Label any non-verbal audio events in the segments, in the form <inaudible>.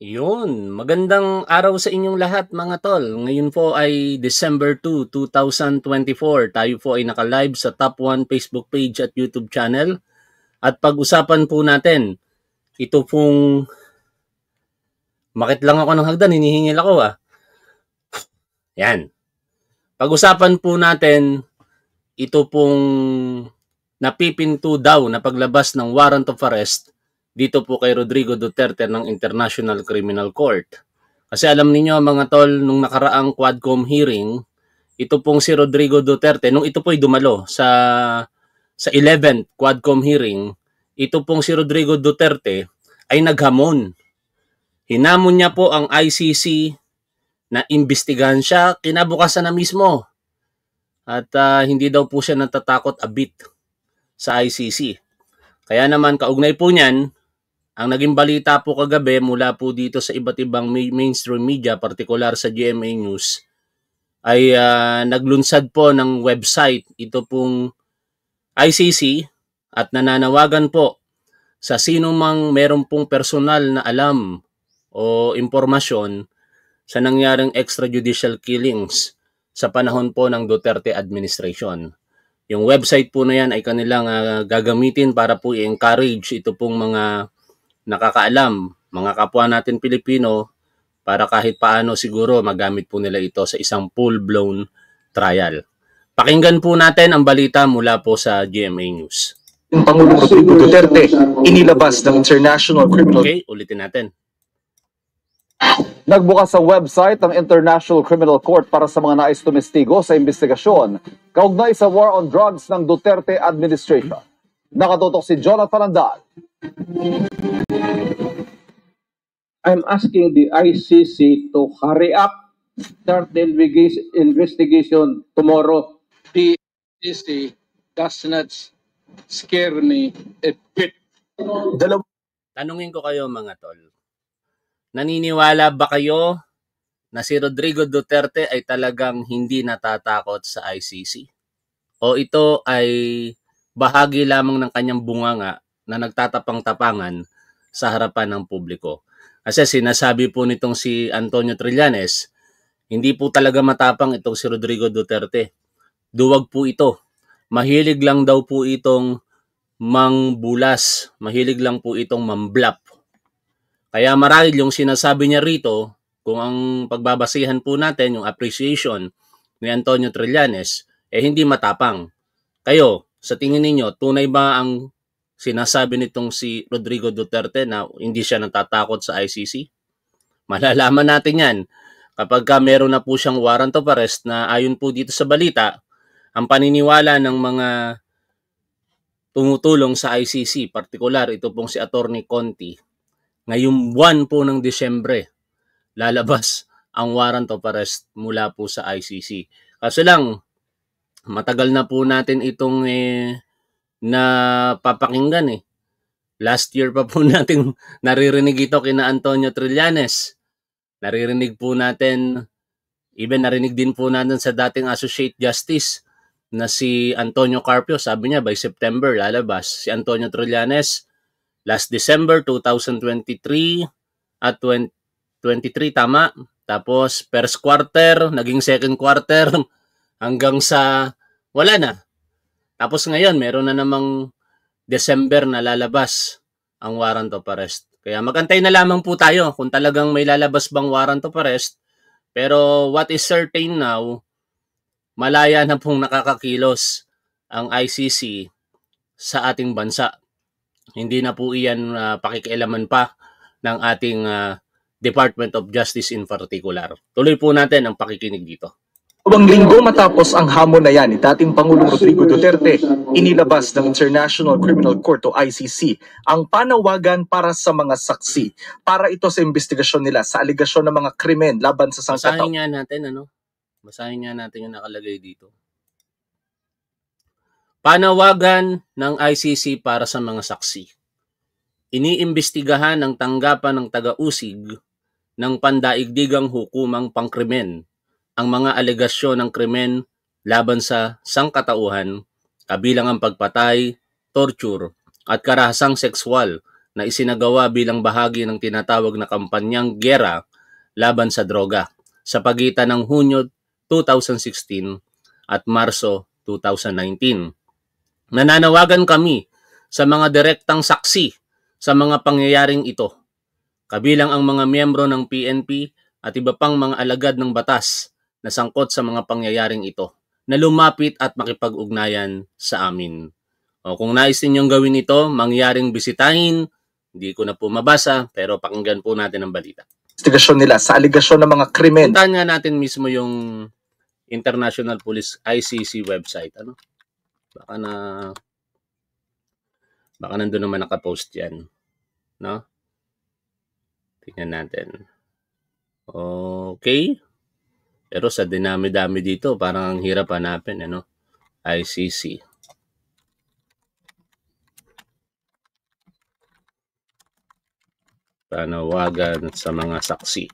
Yun, magandang araw sa inyong lahat mga tol. Ngayon po ay December 2, 2024. Tayo po ay naka-live sa Top 1 Facebook page at YouTube channel. At pag-usapan po natin, ito pong... Makit lang ako ng hagdan, hinihingil ako ah. Yan. Pag-usapan po natin, ito pong napipinto daw na paglabas ng warrant of arrest dito po kay Rodrigo Duterte ng International Criminal Court. Kasi alam niyo mga tol, nung nakaraang Quadcom hearing, ito pong si Rodrigo Duterte, nung ito po ay dumalo sa sa 11th Quadcom hearing, ito pong si Rodrigo Duterte ay naghamon. Hinamon niya po ang ICC na imbestigahan siya kinabukasan na mismo. At uh, hindi daw po siya natatakot a bit sa ICC. Kaya naman kaugnay po niyan, ang naging balita po kagabi mula po dito sa iba't ibang mainstream media, partikular sa GMA News, ay uh, naglunsad po ng website ito pong ICC at nananawagan po sa sino mang meron pong personal na alam o impormasyon sa nangyaring extrajudicial killings sa panahon po ng Duterte administration. Yung website po na yan ay kanilang uh, gagamitin para po i-encourage ito pong mga nakakaalam, mga kapwa natin Pilipino, para kahit paano siguro magamit po nila ito sa isang full-blown trial. Pakinggan po natin ang balita mula po sa GMA News. Yung Pangulong Rodrigo Duterte inilabas ng International Criminal Okay, ulitin natin. Nagbukas sa website ng International Criminal Court para sa mga nais tumestigo sa investigasyon kaugnay sa war on drugs ng Duterte administration. Nakatutok si Jonathan Andal. I'm asking the ICC to hurry up, start the investigation tomorrow. The ICC does not scare me a bit. Dalaw- Tanungin ko kayo mga tol. Naniniwala ba kayo na si Rodrigo Duterte ay talagang hindi natatakot sa ICC? O ito ay bahagi lamang ng kanyang bunganga na nagtatapang-tapangan sa harapan ng publiko? Kasi sinasabi po nitong si Antonio Trillanes, hindi po talaga matapang itong si Rodrigo Duterte. Duwag po ito. Mahilig lang daw po itong mangbulas. Mahilig lang po itong mamblap. Kaya marahil yung sinasabi niya rito, kung ang pagbabasihan po natin, yung appreciation ni Antonio Trillanes, eh hindi matapang. Kayo, sa tingin ninyo, tunay ba ang sinasabi nitong si Rodrigo Duterte na hindi siya natatakot sa ICC? Malalaman natin yan kapag ka meron na po siyang warrant of arrest na ayon po dito sa balita, ang paniniwala ng mga tumutulong sa ICC, partikular ito pong si Attorney Conti, ngayong buwan po ng Disyembre, lalabas ang warrant of arrest mula po sa ICC. Kaso lang, matagal na po natin itong eh, na papakinggan eh. Last year pa po <laughs> natin naririnig ito kina Antonio Trillanes. Naririnig po natin, even narinig din po natin sa dating Associate Justice na si Antonio Carpio. Sabi niya by September lalabas. Si Antonio Trillanes last December 2023 at 2023 tama. Tapos first quarter, naging second quarter <laughs> hanggang sa wala na. Tapos ngayon, meron na namang December na lalabas ang warrant of arrest. Kaya magantay na lamang po tayo kung talagang may lalabas bang warrant of arrest. Pero what is certain now, malaya na pong nakakakilos ang ICC sa ating bansa. Hindi na po iyan uh, pakikialaman pa ng ating uh, Department of Justice in particular. Tuloy po natin ang pakikinig dito. Dalawang linggo matapos ang hamon na yan ni dating Pangulong Rodrigo Duterte, inilabas ng International Criminal Court o ICC ang panawagan para sa mga saksi para ito sa investigasyon nila sa aligasyon ng mga krimen laban sa sangkataw. Basahin nga natin ano. Basahin nga natin yung nakalagay dito. Panawagan ng ICC para sa mga saksi. Iniimbestigahan ng tanggapan ng taga-usig ng pandaigdigang hukumang pangkrimen ang mga alegasyon ng krimen laban sa sangkatauhan, kabilang ang pagpatay, torture, at karahasang sexual na isinagawa bilang bahagi ng tinatawag na kampanyang gera laban sa droga sa pagitan ng Hunyo 2016 at Marso 2019. Nananawagan kami sa mga direktang saksi sa mga pangyayaring ito, kabilang ang mga miyembro ng PNP at iba pang mga alagad ng batas na sangkot sa mga pangyayaring ito na lumapit at makipag-ugnayan sa amin. O kung nais ninyong gawin ito, mangyaring bisitahin, hindi ko na po mabasa, pero pakinggan po natin ang balita. Investigasyon nila sa aligasyon ng mga krimen. Puntahan nga natin mismo yung International Police ICC website. Ano? Baka na baka nandun naman nakapost yan. No? Tingnan natin. Okay. Pero sa dinami-dami dito, parang ang hirap hanapin, ano? ICC. Panawagan sa mga saksi.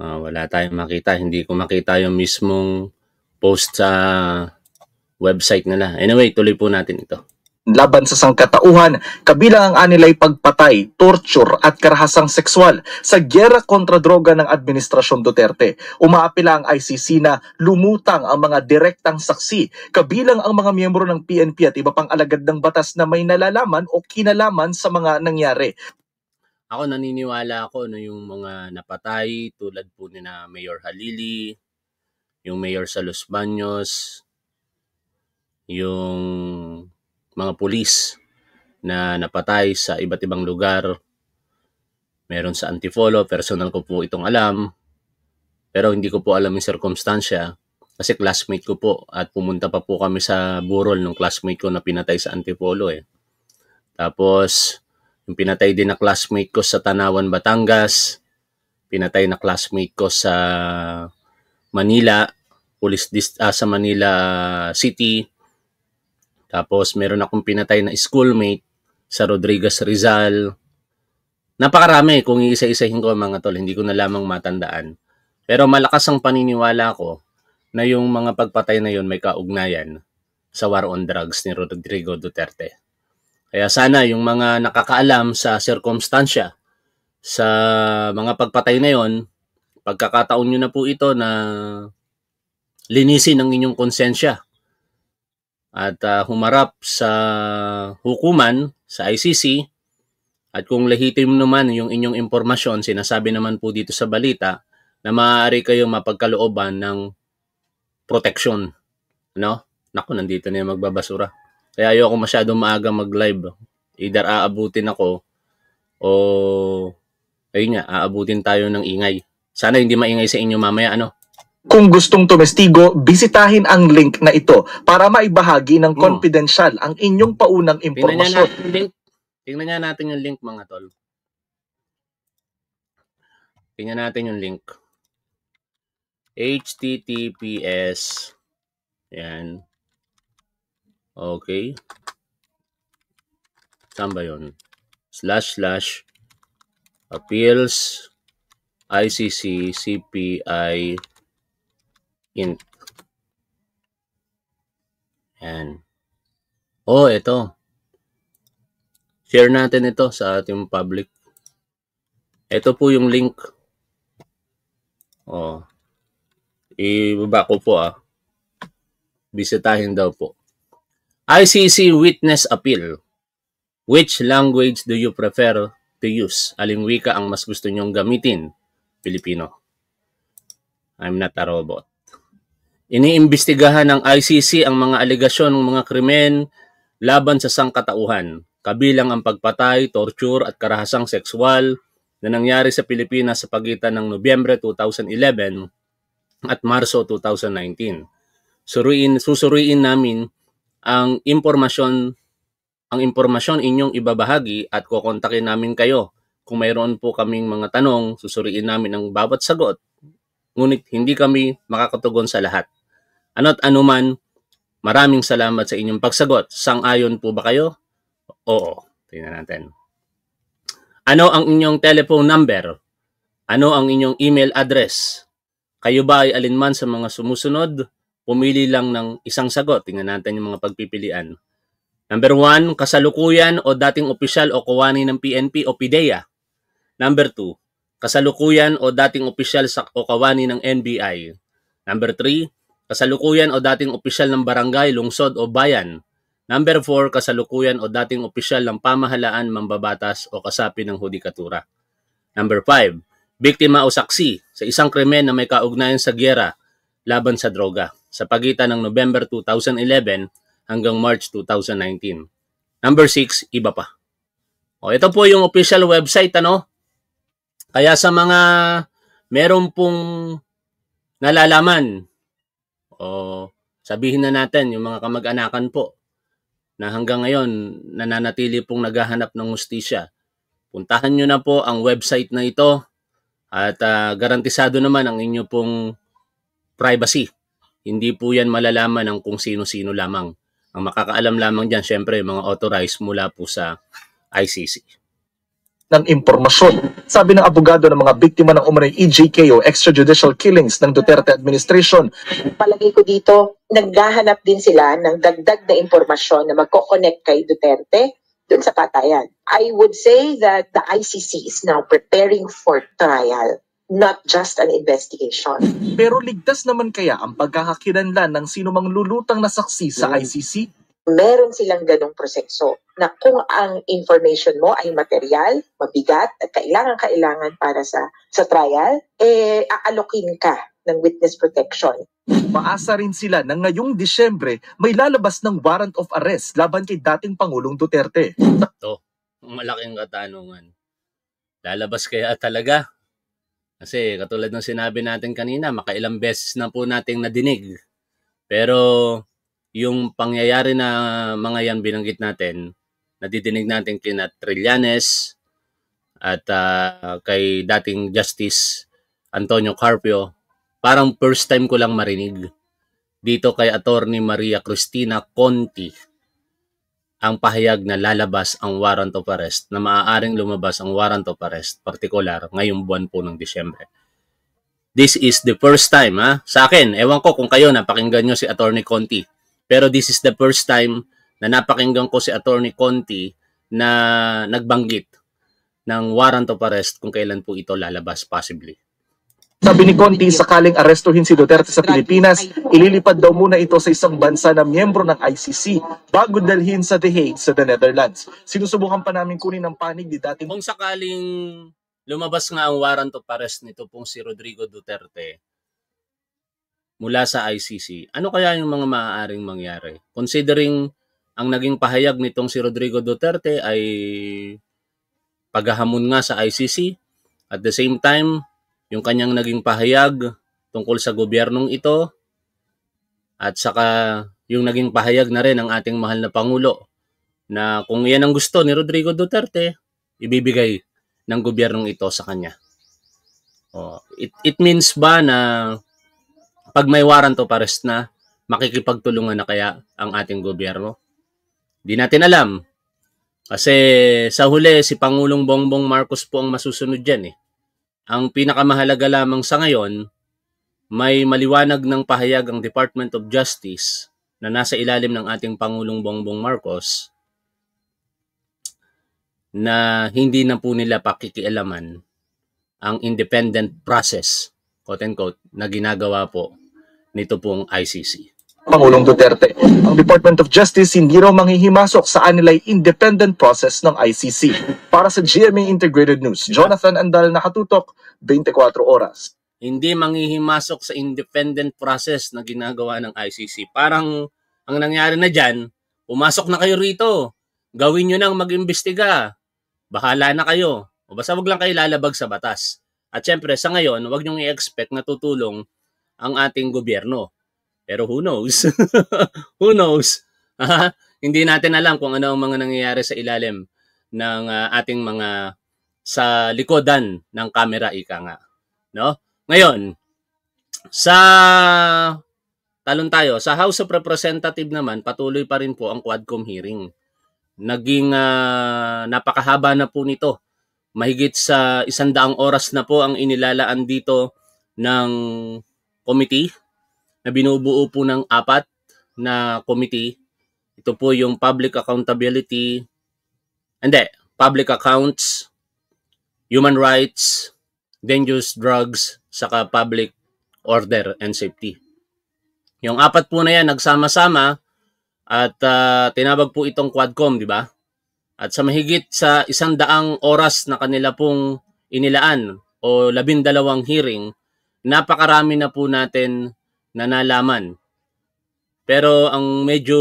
Ah, wala tayong makita. Hindi ko makita yung mismong post sa website nila. Anyway, tuloy po natin ito laban sa sangkatauhan, kabilang ang anilay pagpatay, torture at karahasang sexual sa gyera kontra droga ng Administrasyon Duterte. Umaapila ang ICC na lumutang ang mga direktang saksi, kabilang ang mga miyembro ng PNP at iba pang alagad ng batas na may nalalaman o kinalaman sa mga nangyari. Ako naniniwala ako na yung mga napatay tulad po ni na Mayor Halili, yung Mayor sa Los Baños, yung mga pulis na napatay sa iba't ibang lugar. Meron sa Antipolo, personal ko po itong alam. Pero hindi ko po alam yung circumstansya kasi classmate ko po at pumunta pa po kami sa burol ng classmate ko na pinatay sa Antipolo eh. Tapos, yung pinatay din na classmate ko sa Tanawan, Batangas, pinatay na classmate ko sa Manila, police dist- uh, sa Manila City, tapos meron akong pinatay na schoolmate sa Rodriguez Rizal. Napakarami kung iisa-isahin ko mga tol, hindi ko na lamang matandaan. Pero malakas ang paniniwala ko na yung mga pagpatay na yon may kaugnayan sa war on drugs ni Rodrigo Duterte. Kaya sana yung mga nakakaalam sa sirkumstansya sa mga pagpatay na yon, pagkakataon nyo na po ito na linisin ang inyong konsensya at uh, humarap sa hukuman sa ICC at kung lehitim naman yung inyong impormasyon, sinasabi naman po dito sa balita na maaari kayong mapagkalooban ng protection. No? Naku, nandito na yung magbabasura. Kaya ayoko masyadong maaga mag-live. Either aabutin ako o ayun nga, aabutin tayo ng ingay. Sana hindi maingay sa inyo mamaya, ano? Kung gustong tumestigo, bisitahin ang link na ito para maibahagi ng Hmm. confidential ang inyong paunang Tingnan niya impormasyon. link. Tingnan niya natin yung link mga tol. Tingnan natin yung link. HTTPS. Yan. Okay. Saan ba yun? Slash slash appeals ICC CPI int. Yan. Oh, ito. Share natin ito sa ating public. Ito po yung link. Oh. Ibaba ko po ah. Bisitahin daw po. ICC Witness Appeal. Which language do you prefer to use? Aling wika ang mas gusto nyong gamitin? Filipino. I'm not a robot. Iniimbestigahan ng ICC ang mga alegasyon ng mga krimen laban sa sangkatauhan, kabilang ang pagpatay, torture at karahasang sexual na nangyari sa Pilipinas sa pagitan ng Nobyembre 2011 at Marso 2019. Suruin, susuriin namin ang impormasyon ang impormasyon inyong ibabahagi at kukontakin namin kayo. Kung mayroon po kaming mga tanong, susuriin namin ang bawat sagot. Ngunit hindi kami makakatugon sa lahat. Ano't anuman, maraming salamat sa inyong pagsagot. Sang-ayon po ba kayo? Oo. Tingnan natin. Ano ang inyong telephone number? Ano ang inyong email address? Kayo ba ay alinman sa mga sumusunod? Pumili lang ng isang sagot. Tingnan natin yung mga pagpipilian. Number 1, kasalukuyan o dating opisyal o kawani ng PNP o PIDEA. Number 2, kasalukuyan o dating opisyal sa o kawani ng NBI. Number 3, kasalukuyan o dating opisyal ng barangay, lungsod o bayan. Number 4, kasalukuyan o dating opisyal ng pamahalaan, mambabatas o kasapi ng hudikatura. Number 5, biktima o saksi sa isang krimen na may kaugnayan sa gyera laban sa droga sa pagitan ng November 2011 hanggang March 2019. Number 6, iba pa. O, ito po yung official website, ano? Kaya sa mga meron pong nalalaman, o sabihin na natin, yung mga kamag-anakan po, na hanggang ngayon nananatili pong naghahanap ng hustisya. Puntahan nyo na po ang website na ito at uh, garantisado naman ang inyo pong privacy. Hindi po yan malalaman ng kung sino-sino lamang. Ang makakaalam lamang dyan, syempre, mga authorized mula po sa ICC ng impormasyon. Sabi ng abogado ng mga biktima ng umano'y EJK o extrajudicial killings ng Duterte administration. Palagay ko dito, naghahanap din sila ng dagdag na impormasyon na magkoconnect kay Duterte dun sa patayan. I would say that the ICC is now preparing for trial not just an investigation. Pero ligtas naman kaya ang pagkakakilanlan ng sino mang lulutang na saksi sa ICC? Meron silang ganong proseso na kung ang information mo ay material, mabigat at kailangan-kailangan para sa sa trial, eh aalokin ka ng witness protection. Maasa rin sila na ngayong Disyembre may lalabas ng warrant of arrest laban kay dating Pangulong Duterte. Ito, malaking katanungan. Lalabas kaya talaga? Kasi katulad ng sinabi natin kanina, makailang beses na po nating nadinig. Pero yung pangyayari na mga yan binanggit natin, nadidinig natin kina Trillanes at uh, kay dating Justice Antonio Carpio, parang first time ko lang marinig dito kay Attorney Maria Cristina Conti ang pahayag na lalabas ang warrant of arrest na maaaring lumabas ang warrant of arrest partikular ngayong buwan po ng Disyembre. This is the first time ha, sa akin, ewan ko kung kayo napakinggan nyo si Attorney Conti pero this is the first time na napakinggan ko si Attorney Conti na nagbanggit ng warrant of arrest kung kailan po ito lalabas possibly. Sabi ni Conti, sakaling arestuhin si Duterte sa Pilipinas, ililipad daw muna ito sa isang bansa na miyembro ng ICC bago dalhin sa The Hague sa the Netherlands. Sinusubukan pa namin kunin ang panig ni dating... Kung sakaling lumabas nga ang warrant of arrest nito pong si Rodrigo Duterte, mula sa ICC, ano kaya yung mga maaaring mangyari? Considering ang naging pahayag nitong si Rodrigo Duterte ay paghahamon nga sa ICC, at the same time, yung kanyang naging pahayag tungkol sa gobyernong ito, at saka yung naging pahayag na rin ng ating mahal na Pangulo na kung yan ang gusto ni Rodrigo Duterte, ibibigay ng gobyernong ito sa kanya. Oh, it, it means ba na pag may warrant of arrest na, makikipagtulungan na kaya ang ating gobyerno? Di natin alam. Kasi sa huli, si Pangulong Bongbong Marcos po ang masusunod dyan eh. Ang pinakamahalaga lamang sa ngayon, may maliwanag ng pahayag ang Department of Justice na nasa ilalim ng ating Pangulong Bongbong Marcos na hindi na po nila pakikialaman ang independent process, quote unquote, na ginagawa po nito pong ICC. Pangulong Duterte. Ang Department of Justice hindi raw manghihimasok sa anilay independent process ng ICC. Para sa GMA Integrated News, Jonathan Andal nakatutok, 24 oras. Hindi manghihimasok sa independent process na ginagawa ng ICC. Parang ang nangyari na dyan, pumasok na kayo rito. Gawin nyo nang mag-imbestiga. Bahala na kayo. O basta wag lang kayo lalabag sa batas. At syempre, sa ngayon, wag nyo i-expect na tutulong ang ating gobyerno. Pero who knows? <laughs> who knows? Uh, hindi natin alam kung ano ang mga nangyayari sa ilalim ng uh, ating mga sa likodan ng kamera ika nga. No? Ngayon, sa talon tayo, sa House of Representative naman, patuloy pa rin po ang Quadcom hearing. Naging uh, napakahaba na po nito. Mahigit sa isandaang oras na po ang inilalaan dito ng committee na binubuo po ng apat na committee. Ito po yung public accountability, hindi, public accounts, human rights, dangerous drugs, saka public order and safety. Yung apat po na yan nagsama-sama at uh, tinawag po itong Quadcom, di ba? At sa mahigit sa isang daang oras na kanila pong inilaan o labindalawang hearing, napakarami na po natin na nalaman. Pero ang medyo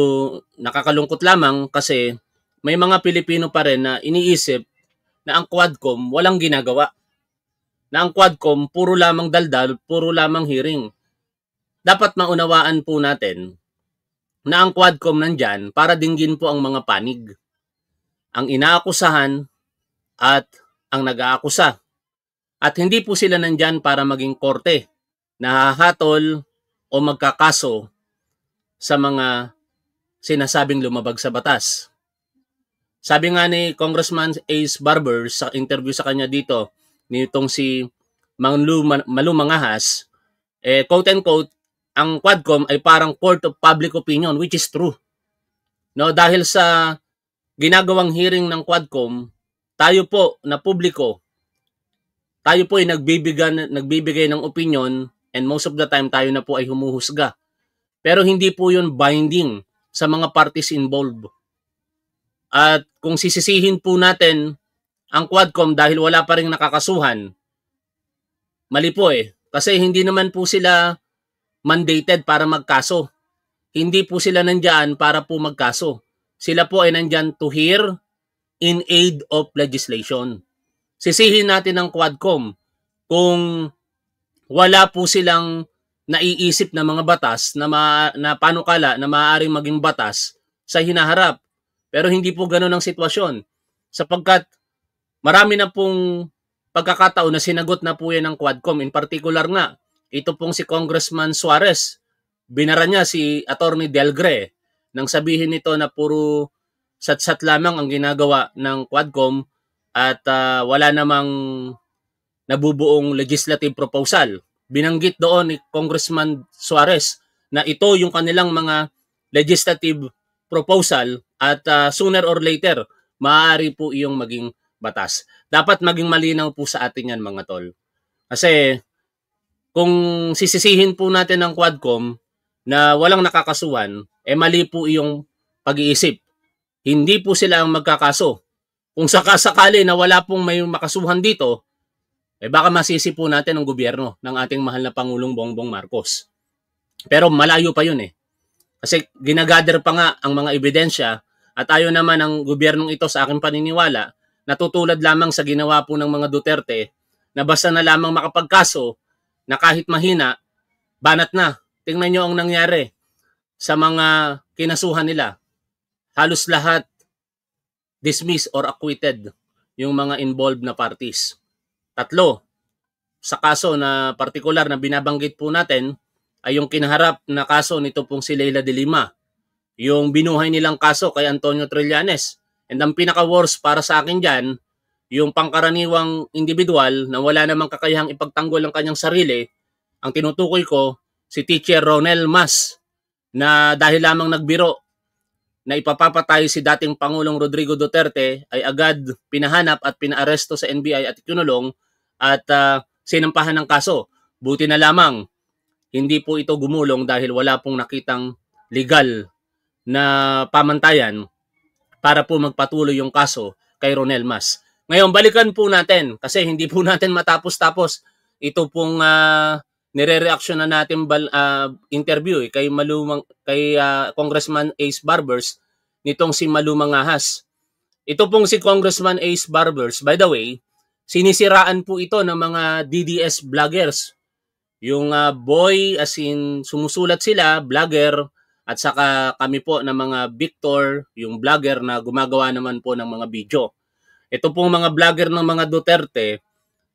nakakalungkot lamang kasi may mga Pilipino pa rin na iniisip na ang Quadcom walang ginagawa. Na ang Quadcom puro lamang daldal, puro lamang hearing. Dapat maunawaan po natin na ang Quadcom nandyan para dinggin po ang mga panig ang inaakusahan at ang nag-aakusa. At hindi po sila nandyan para maging korte, nahahatol o magkakaso sa mga sinasabing lumabag sa batas. Sabi nga ni Congressman Ace Barber sa interview sa kanya dito, nitong si Malu Mangahas, eh, quote and quote, ang Quadcom ay parang court of public opinion, which is true. No, dahil sa ginagawang hearing ng Quadcom, tayo po na publiko, tayo po ay nagbibigay, nagbibigay ng opinion and most of the time tayo na po ay humuhusga. Pero hindi po yun binding sa mga parties involved. At kung sisisihin po natin ang Quadcom dahil wala pa rin nakakasuhan, mali po eh. Kasi hindi naman po sila mandated para magkaso. Hindi po sila nandyan para po magkaso sila po ay nandyan to hear in aid of legislation. Sisihin natin ang Quadcom kung wala po silang naiisip na mga batas na, ma, na panukala na maaaring maging batas sa hinaharap. Pero hindi po ganoon ang sitwasyon. Sapagkat marami na pong pagkakataon na sinagot na po yan ng Quadcom. In particular nga, ito pong si Congressman Suarez. Binara niya si Attorney Delgre nang sabihin nito na puro sat-sat lamang ang ginagawa ng Quadcom at uh, wala namang nabubuong legislative proposal. Binanggit doon ni Congressman Suarez na ito yung kanilang mga legislative proposal at uh, sooner or later maaari po iyong maging batas. Dapat maging malinaw po sa atin yan mga tol. Kasi kung sisisihin po natin ang Quadcom na walang nakakasuhan, eh mali po iyong pag-iisip. Hindi po sila ang magkakaso. Kung sakasakali na wala pong may makasuhan dito, eh baka masisi po natin ang gobyerno ng ating mahal na Pangulong Bongbong Marcos. Pero malayo pa yun eh. Kasi ginagather pa nga ang mga ebidensya at ayon naman ang gobyernong ito sa aking paniniwala, natutulad lamang sa ginawa po ng mga Duterte na basta na lamang makapagkaso na kahit mahina, banat na. Tingnan nyo ang nangyari sa mga kinasuhan nila, halos lahat dismissed or acquitted yung mga involved na parties. Tatlo, sa kaso na partikular na binabanggit po natin ay yung kinaharap na kaso nito pong si Leila de Lima. Yung binuhay nilang kaso kay Antonio Trillanes. And ang pinaka-worst para sa akin dyan, yung pangkaraniwang individual na wala namang kakayahang ipagtanggol ang kanyang sarili, ang tinutukoy ko, si Teacher Ronel Mas na dahil lamang nagbiro na ipapapatay si dating Pangulong Rodrigo Duterte ay agad pinahanap at pinaaresto sa NBI at ikinulong at uh, sinampahan ng kaso. Buti na lamang hindi po ito gumulong dahil wala pong nakitang legal na pamantayan para po magpatuloy yung kaso kay Ronel Mas. Ngayon, balikan po natin kasi hindi po <laughs> natin matapos-tapos ito pong uh, nire-reaction na natin bal, uh, interview eh, kay Malumang kay uh, Congressman Ace Barbers nitong si Malumang Ahas. Ito pong si Congressman Ace Barbers, by the way, sinisiraan po ito ng mga DDS vloggers. Yung uh, boy as in sumusulat sila, vlogger at saka kami po ng mga Victor, yung vlogger na gumagawa naman po ng mga video. Ito pong mga vlogger ng mga Duterte,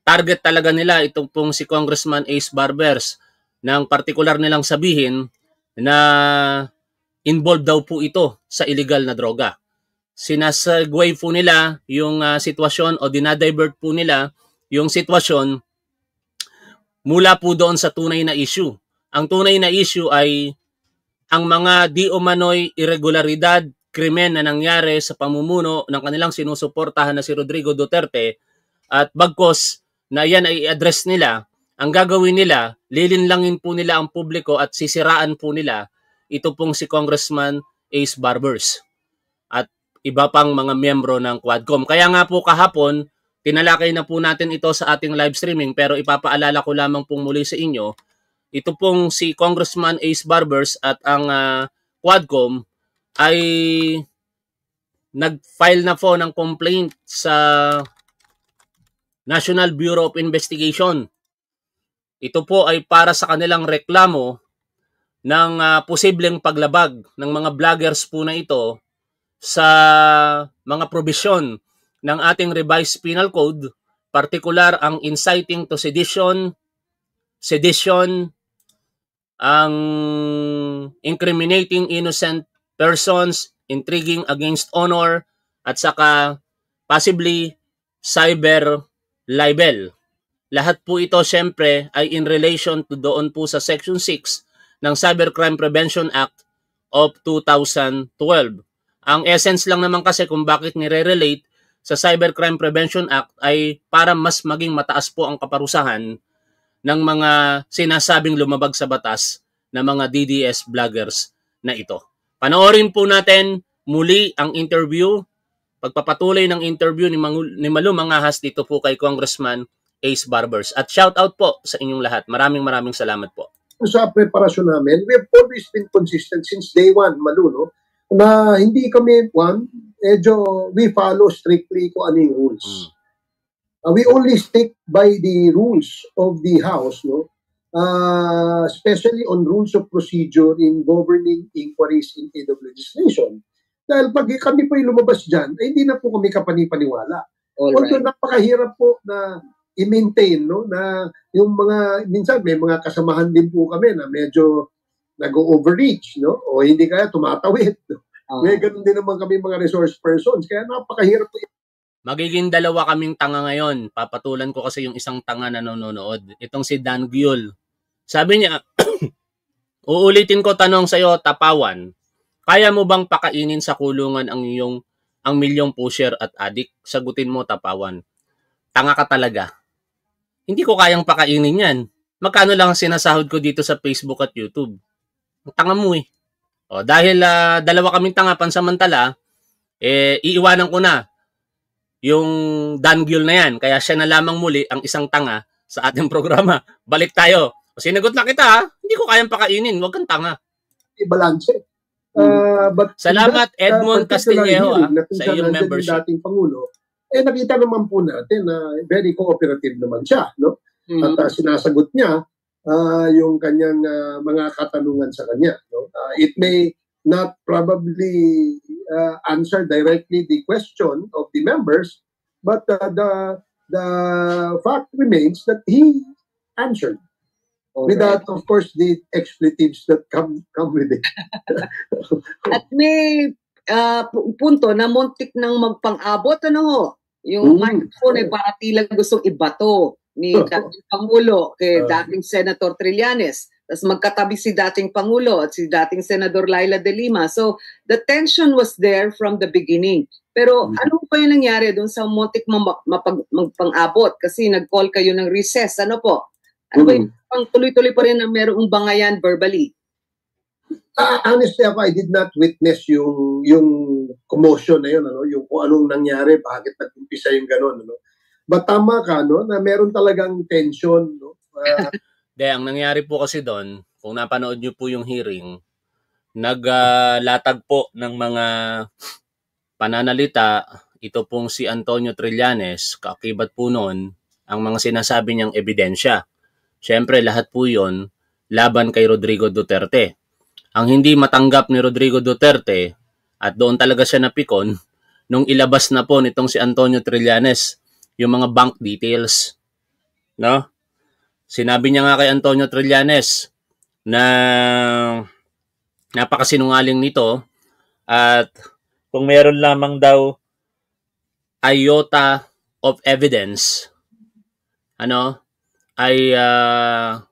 target talaga nila itong pong si Congressman Ace Barbers nang partikular nilang sabihin na involved daw po ito sa illegal na droga. Sinasagway po nila yung uh, sitwasyon o dinadivert po nila yung sitwasyon mula po doon sa tunay na issue. Ang tunay na issue ay ang mga di umano'y irregularidad, krimen na nangyari sa pamumuno ng kanilang sinusuportahan na si Rodrigo Duterte at bagkos na yan ay i-address nila, ang gagawin nila, lilinlangin po nila ang publiko at sisiraan po nila ito pong si Congressman Ace Barbers at iba pang mga miyembro ng Quadcom. Kaya nga po kahapon, tinalakay na po natin ito sa ating live streaming pero ipapaalala ko lamang pong muli sa inyo, ito pong si Congressman Ace Barbers at ang uh, Quadcom ay nag-file na po ng complaint sa National Bureau of Investigation. Ito po ay para sa kanilang reklamo ng uh, posibleng paglabag ng mga vloggers po na ito sa mga probisyon ng ating revised penal code, partikular ang inciting to sedition, sedition, ang incriminating innocent persons, intriguing against honor, at saka possibly cyber libel. Lahat po ito syempre ay in relation to doon po sa Section 6 ng Cybercrime Prevention Act of 2012. Ang essence lang naman kasi kung bakit nire-relate sa Cybercrime Prevention Act ay para mas maging mataas po ang kaparusahan ng mga sinasabing lumabag sa batas na mga DDS vloggers na ito. Panoorin po natin muli ang interview, pagpapatuloy ng interview ni, Mang- ni Malu Mangahas dito po kay Congressman Ace Barbers. At shout out po sa inyong lahat. Maraming maraming salamat po. Sa preparasyon namin, we have always been consistent since day one, Malu, no? na hindi kami, one, medyo we follow strictly kung ano yung rules. Mm. Uh, we only stick by the rules of the House, no? Uh, especially on rules of procedure in governing inquiries in aid of legislation. Dahil pag kami po yung lumabas dyan, ay hindi na po kami kapanipaniwala. All Although right. napakahirap po na i-maintain, no? Na yung mga, minsan may mga kasamahan din po kami na medyo nag-overreach, no? O hindi kaya tumatawid. <laughs> Ah. May ganun din naman kami mga resource persons. Kaya napakahirap po Magiging dalawa kaming tanga ngayon. Papatulan ko kasi yung isang tanga na nanonood. Itong si Dan Gyul. Sabi niya, <clears throat> uulitin ko tanong sa'yo, Tapawan. Kaya mo bang pakainin sa kulungan ang iyong ang milyong pusher at adik? Sagutin mo, Tapawan. Tanga ka talaga. Hindi ko kayang pakainin yan. Magkano lang ang sinasahod ko dito sa Facebook at YouTube? Ang tanga mo eh. O, dahil ah, dalawa kaming tanga pansamantala, eh, iiwanan ko na yung Dan na yan. Kaya siya na lamang muli ang isang tanga sa ating <laughs> programa. Balik tayo. O, sinagot na kita ha. Hindi ko kayang pakainin. Huwag kang tanga. i-balance. Uh, but Salamat, that, uh, Edmond particular Castillejo, hearing ah, sa iyong membership. Dating Pangulo, eh nakita naman po natin na very cooperative naman siya. No? Mhm. At uh, sinasagot niya uh, yung kanyang uh, mga katanungan sa kanya. No? Uh, it may not probably uh, answer directly the question of the members, but uh, the the fact remains that he answered All right. without, of course, the expletives that come come with it. <laughs> At may pu- punto na muntik nang magpang-abot, ano ho? Yung Mm. microphone ay para tila gustong ibato ni <laughs> dating Pangulo kay Ah. dating Senator Trillanes. Tapos magkatabi si dating Pangulo at si dating Senador Laila de Lima. So, the tension was there from the beginning. Pero Mm. ano pa yung nangyari doon sa muntik mapag, magpang-abot? Kasi nag-call kayo ng recess. Ano po? Ano ba yung pang tuloy-tuloy pa rin na merong bangayan verbally? Ah, honestly ako, I did not witness yung yung commotion na yun, ano, yung kung anong nangyari, bakit nag-umpisa yung gano'n, ano. But tama ka, no, na meron talagang tension, no. Ah, <laughs> De, ang nangyari po kasi doon, kung napanood nyo po yung hearing, naglatag po ng mga pananalita, ito pong si Antonio Trillanes, kaakibat po noon, ang mga sinasabi niyang ebidensya. Siyempre, lahat po yon laban kay Rodrigo Duterte. Ang hindi matanggap ni Rodrigo Duterte, at doon talaga siya napikon, <laughs> nung ilabas na po nitong si Antonio Trillanes, yung mga bank details. No? Sinabi niya nga kay Antonio Trillanes na napakasinungaling nito at kung meron lamang daw iota of evidence ano ay ah,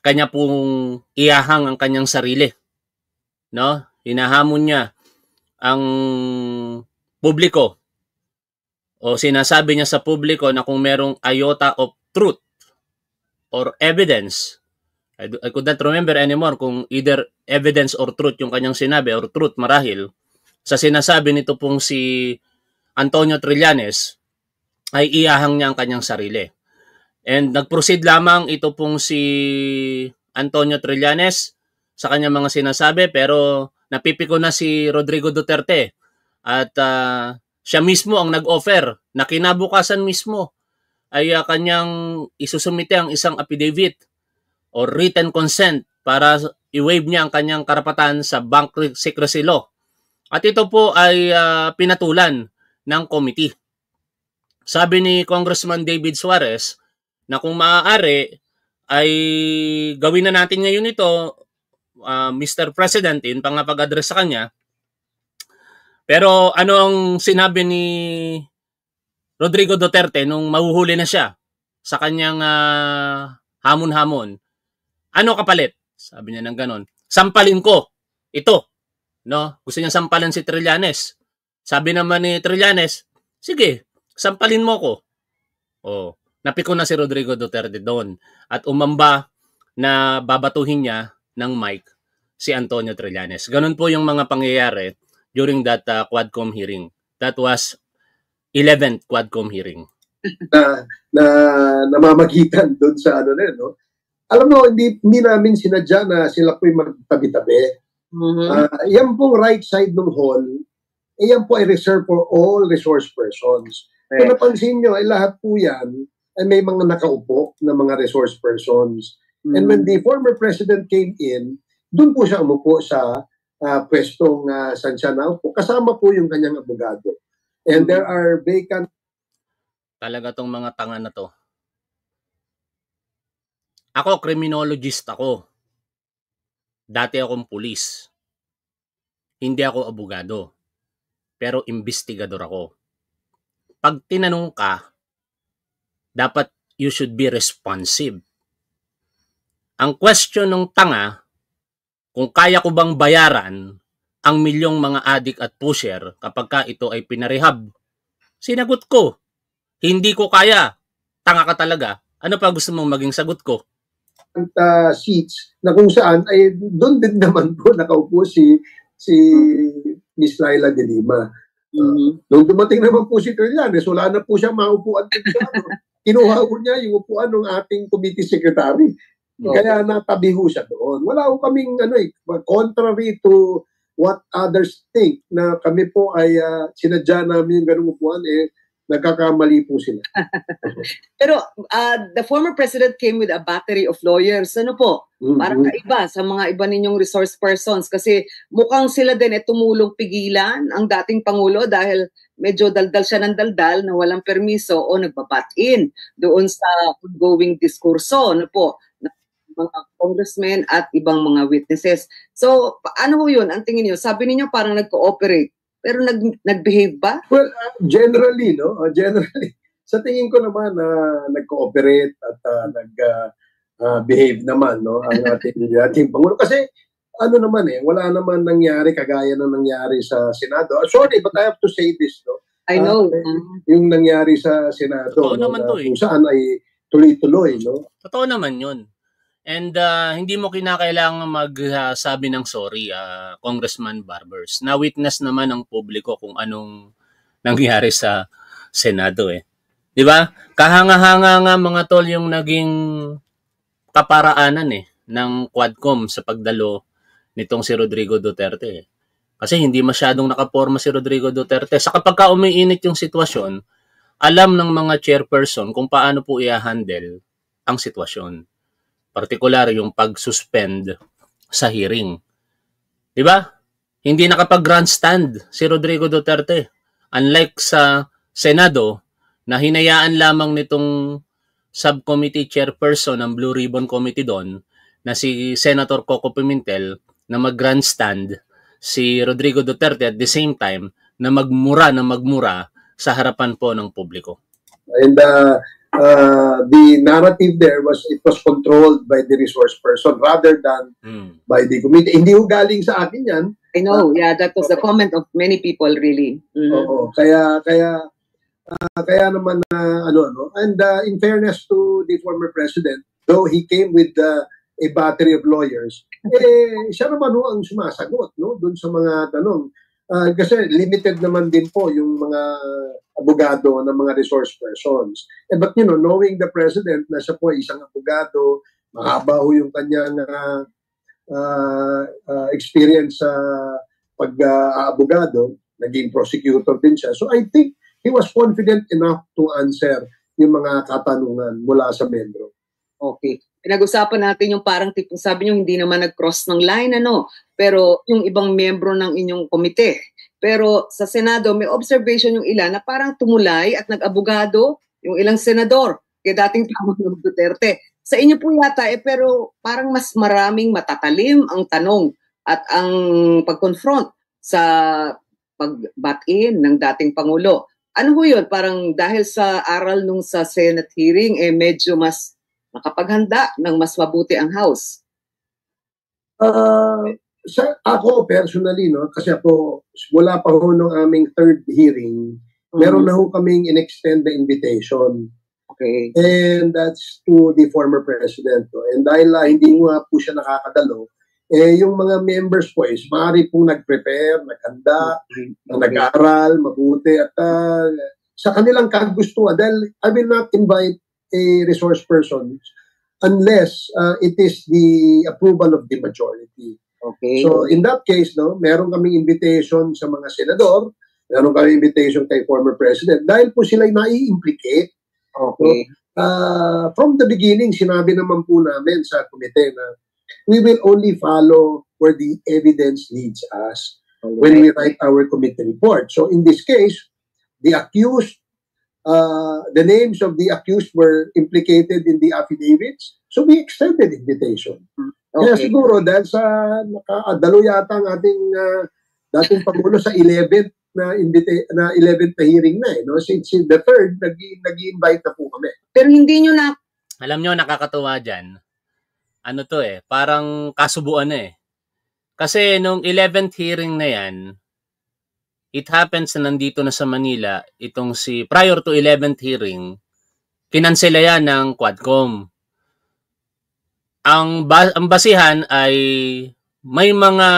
kanya pong iyahang ang kanyang sarili. No? Hinahamon niya ang publiko o sinasabi niya sa publiko na kung merong iota of truth or evidence, I, do- I could not remember anymore kung either evidence or truth yung kanyang sinabi or truth marahil, sa sinasabi nito pong si Antonio Trillanes, ay iyahang niya ang kanyang sarili. And nag-proceed lamang ito pong si Antonio Trillanes sa kanyang mga sinasabi pero napipiko na si Rodrigo Duterte at ah, siya mismo ang nag-offer na kinabukasan mismo ay ah, kanyang isusumite ang isang affidavit or written consent para i-waive niya ang kanyang karapatan sa bank secrecy law. At ito po ay ah, pinatulan ng committee. Sabi ni Congressman David Suarez na kung maaari ay gawin na natin ngayon ito, ah, Mr. President, in pangapag-address sa kanya. Pero ano ang sinabi ni Rodrigo Duterte nung mahuhuli na siya sa kanyang ah, hamon-hamon? Ano kapalit? Sabi niya ng ganon. Sampalin ko. Ito. No? Gusto niya sampalan si Trillanes. Sabi naman ni Trillanes, sige, sampalin mo ko. Oh, napiko na si Rodrigo Duterte doon at umamba na babatuhin niya ng mic si Antonio Trillanes. Ganun po yung mga pangyayari during that uh, Quadcom hearing. That was 11th Quadcom hearing. na, na namamagitan doon sa ano na yun, no? Alam mo, hindi, hindi namin sinadya na sila po'y magtabi-tabi. Mhm. Ah, yan pong right side ng hall, eh, yan po ay reserved for all resource persons. Kung napansin nyo, ay lahat po yan ay may mga nakaupo na mga resource persons. And when the former president came in, doon po siya umupo sa ah, pwestong uh, saan siya naupo. Kasama po yung kanyang abogado. And there are vacant Talaga tong mga tanga na to. Ako, criminologist ako. Dati akong pulis. Hindi ako abogado. Pero investigador ako. Pag tinanong ka, dapat you should be responsive. Ang question ng tanga, kung kaya ko bang bayaran ang milyong mga adik at pusher kapag ka ito ay pinarehab, sinagot ko. Hindi ko kaya. Tanga ka talaga. Ano pa gusto mong maging sagot ko? uh, seats na kung saan ay doon din naman po nakaupo si si Miss Laila de Lima. Mhm. Nung dumating naman po si Trillanes, wala na po siya maupuan. <laughs> Kinuha ko niya yung upuan ng ating committee secretary. Kaya natabi ho siya doon. Wala ko kaming ano eh, contrary to what others think na kami po ay uh, sinadya namin yung ganung upuan eh nagkakamali po sila. <laughs> Pero uh, the former president came with a battery of lawyers. Ano po? Mhm. Parang kaiba sa mga iba ninyong resource persons kasi mukhang sila din eh tumulong pigilan ang dating Pangulo dahil medyo daldal siya ng daldal na walang permiso o nagpapat in doon sa ongoing diskurso ano po ng mga congressmen at ibang mga witnesses. So, paano ho yun? Ang tingin niyo, sabi niyo parang nag-cooperate. Pero nag, nag-behave ba? Well, uh, generally, no? Uh, <laughs> generally, sa tingin ko naman na nag-cooperate at uh, nag-behave naman, no? Ang <laughs> ating, ating Pangulo. Kasi, ano naman eh, wala naman nangyari kagaya ng nangyari sa Senado. Uh, sorry, but I have to say this, no? I know. eh, Yung nangyari sa Senado, Oo no, naman na to eh. kung saan ay tuloy-tuloy, no? Totoo naman yun. And ah, hindi mo kinakailangan magsabi ng sorry, ah, Congressman Barbers. Na-witness naman ng publiko kung anong nangyari sa Senado eh. Di ba? Kahanga-hanga nga mga tol yung naging kaparaanan eh ng Quadcom sa pagdalo nitong si Rodrigo Duterte eh. Kasi hindi masyadong nakaporma si Rodrigo Duterte. Sa kapag ka umiinit yung sitwasyon, alam ng mga chairperson kung paano po i-handle ang sitwasyon. Partikular yung pag-suspend sa hearing. Di ba? Hindi nakapag-grandstand si Rodrigo Duterte. Unlike sa Senado, na hinayaan lamang nitong subcommittee chairperson ng Blue Ribbon Committee doon, na si Senator Coco Pimentel, na mag-grandstand si Rodrigo Duterte at the same time na magmura na magmura sa harapan po ng publiko. And uh, uh, the narrative there was it was controlled by the resource person rather than Mm. by the committee. Hindi ho galing sa akin yan. I know, yeah, that was the comment of many people really. Mhm. Oo, kaya kaya ah, kaya naman na ano ano and uh, in fairness to the former president though he came with uh, a battery of lawyers eh siya naman ho ang sumasagot no doon sa mga tanong Ah, kasi limited naman din po yung mga abogado ng mga resource persons. Eh, but you know, knowing the president na siya po isang abogado, mahaba ho yung kanyang ah, ah, experience sa pag-abogado, naging prosecutor din siya. So I think he was confident enough to answer yung mga katanungan mula sa membro. Okay. Pinag-usapan natin yung parang tipong sabi nyo hindi naman nag-cross ng line ano, pero yung ibang miyembro ng inyong komite. Pero sa Senado may observation yung ilan na parang tumulay at nag-abogado yung ilang senador kay dating Pangulong Duterte. Sa inyo po yata eh pero parang mas maraming matatalim ang tanong at ang pag-confront sa pag-bat-in ng dating Pangulo. Ano ho yun? Parang dahil sa aral nung sa Senate hearing, eh medyo mas nakapaghanda ng mas mabuti ang House. Ah, sa ako personally no, kasi ako wala pa ho nung aming third hearing, meron na ho kaming in-extend the invitation. Okay. And that's to the former president. No? And dahil ah, hindi nga po siya nakakadalo, eh yung mga members po is maaari po nag-prepare, naghanda, na nag-aaral, mabuti, at ah, sa kanilang kagustuhan. Dahil I will not invite a resource person unless ah, it is the approval of the majority. Okay. So in that case, no, meron kaming invitation sa mga senador, meron kaming invitation kay former president dahil po sila nai-implicate. okay. Uh, from the beginning, sinabi naman po namin sa komite na we will only follow where the evidence leads us when we write our committee report. So in this case, the accused, uh, the names of the accused were implicated in the affidavits. So we extended invitation. Kaya Okay. siguro dahil sa nakadalo yata ang ating ah, dating pangulo sa 11th na invita- na 11th na hearing na eh no since the third nag nag-invite na po kami. Pero hindi nyo na Alam nyo, nakakatuwa dyan. Ano to eh, parang kasubuan na eh. Kasi nung 11th hearing na yan, it happens na nandito na sa Manila, itong si, prior to 11th hearing, kinansela yan ng Quadcom. Ang, ba- ang basihan ay may mga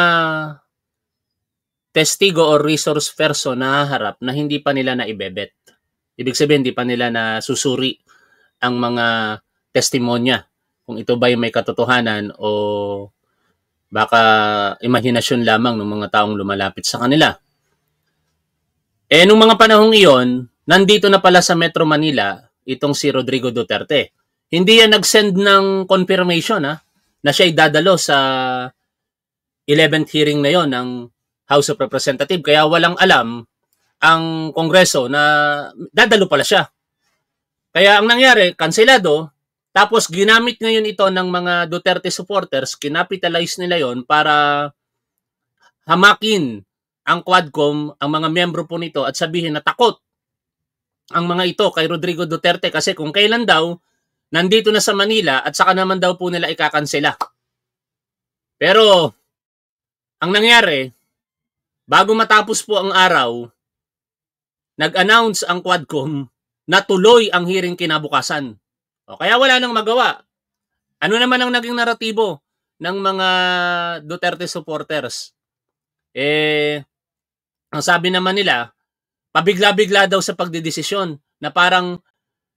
testigo or resource person na harap na hindi pa nila na ibebet. Ibig sabihin, hindi pa nila na susuri ang mga testimonya kung ito ba may katotohanan o baka imahinasyon lamang ng mga taong lumalapit sa kanila. Eh, nung mga panahong iyon, nandito na pala sa Metro Manila itong si Rodrigo Duterte. Hindi yan nag-send ng confirmation ha, na siya ay dadalo sa 11th hearing na yon ng House of Representative. Kaya walang alam ang Kongreso na dadalo pala siya. Kaya ang nangyari, kanselado, tapos ginamit ngayon ito ng mga Duterte supporters, kinapitalize nila yon para hamakin ang Quadcom, ang mga miyembro po nito at sabihin na takot ang mga ito kay Rodrigo Duterte kasi kung kailan daw nandito na sa Manila at saka naman daw po nila ikakansela. Pero ang nangyari, bago matapos po ang araw, nag-announce ang Quadcom na tuloy ang hearing kinabukasan. O, kaya wala nang magawa. Ano naman ang naging naratibo ng mga Duterte supporters? Eh, ang sabi naman nila, pabigla-bigla daw sa pagdidesisyon na parang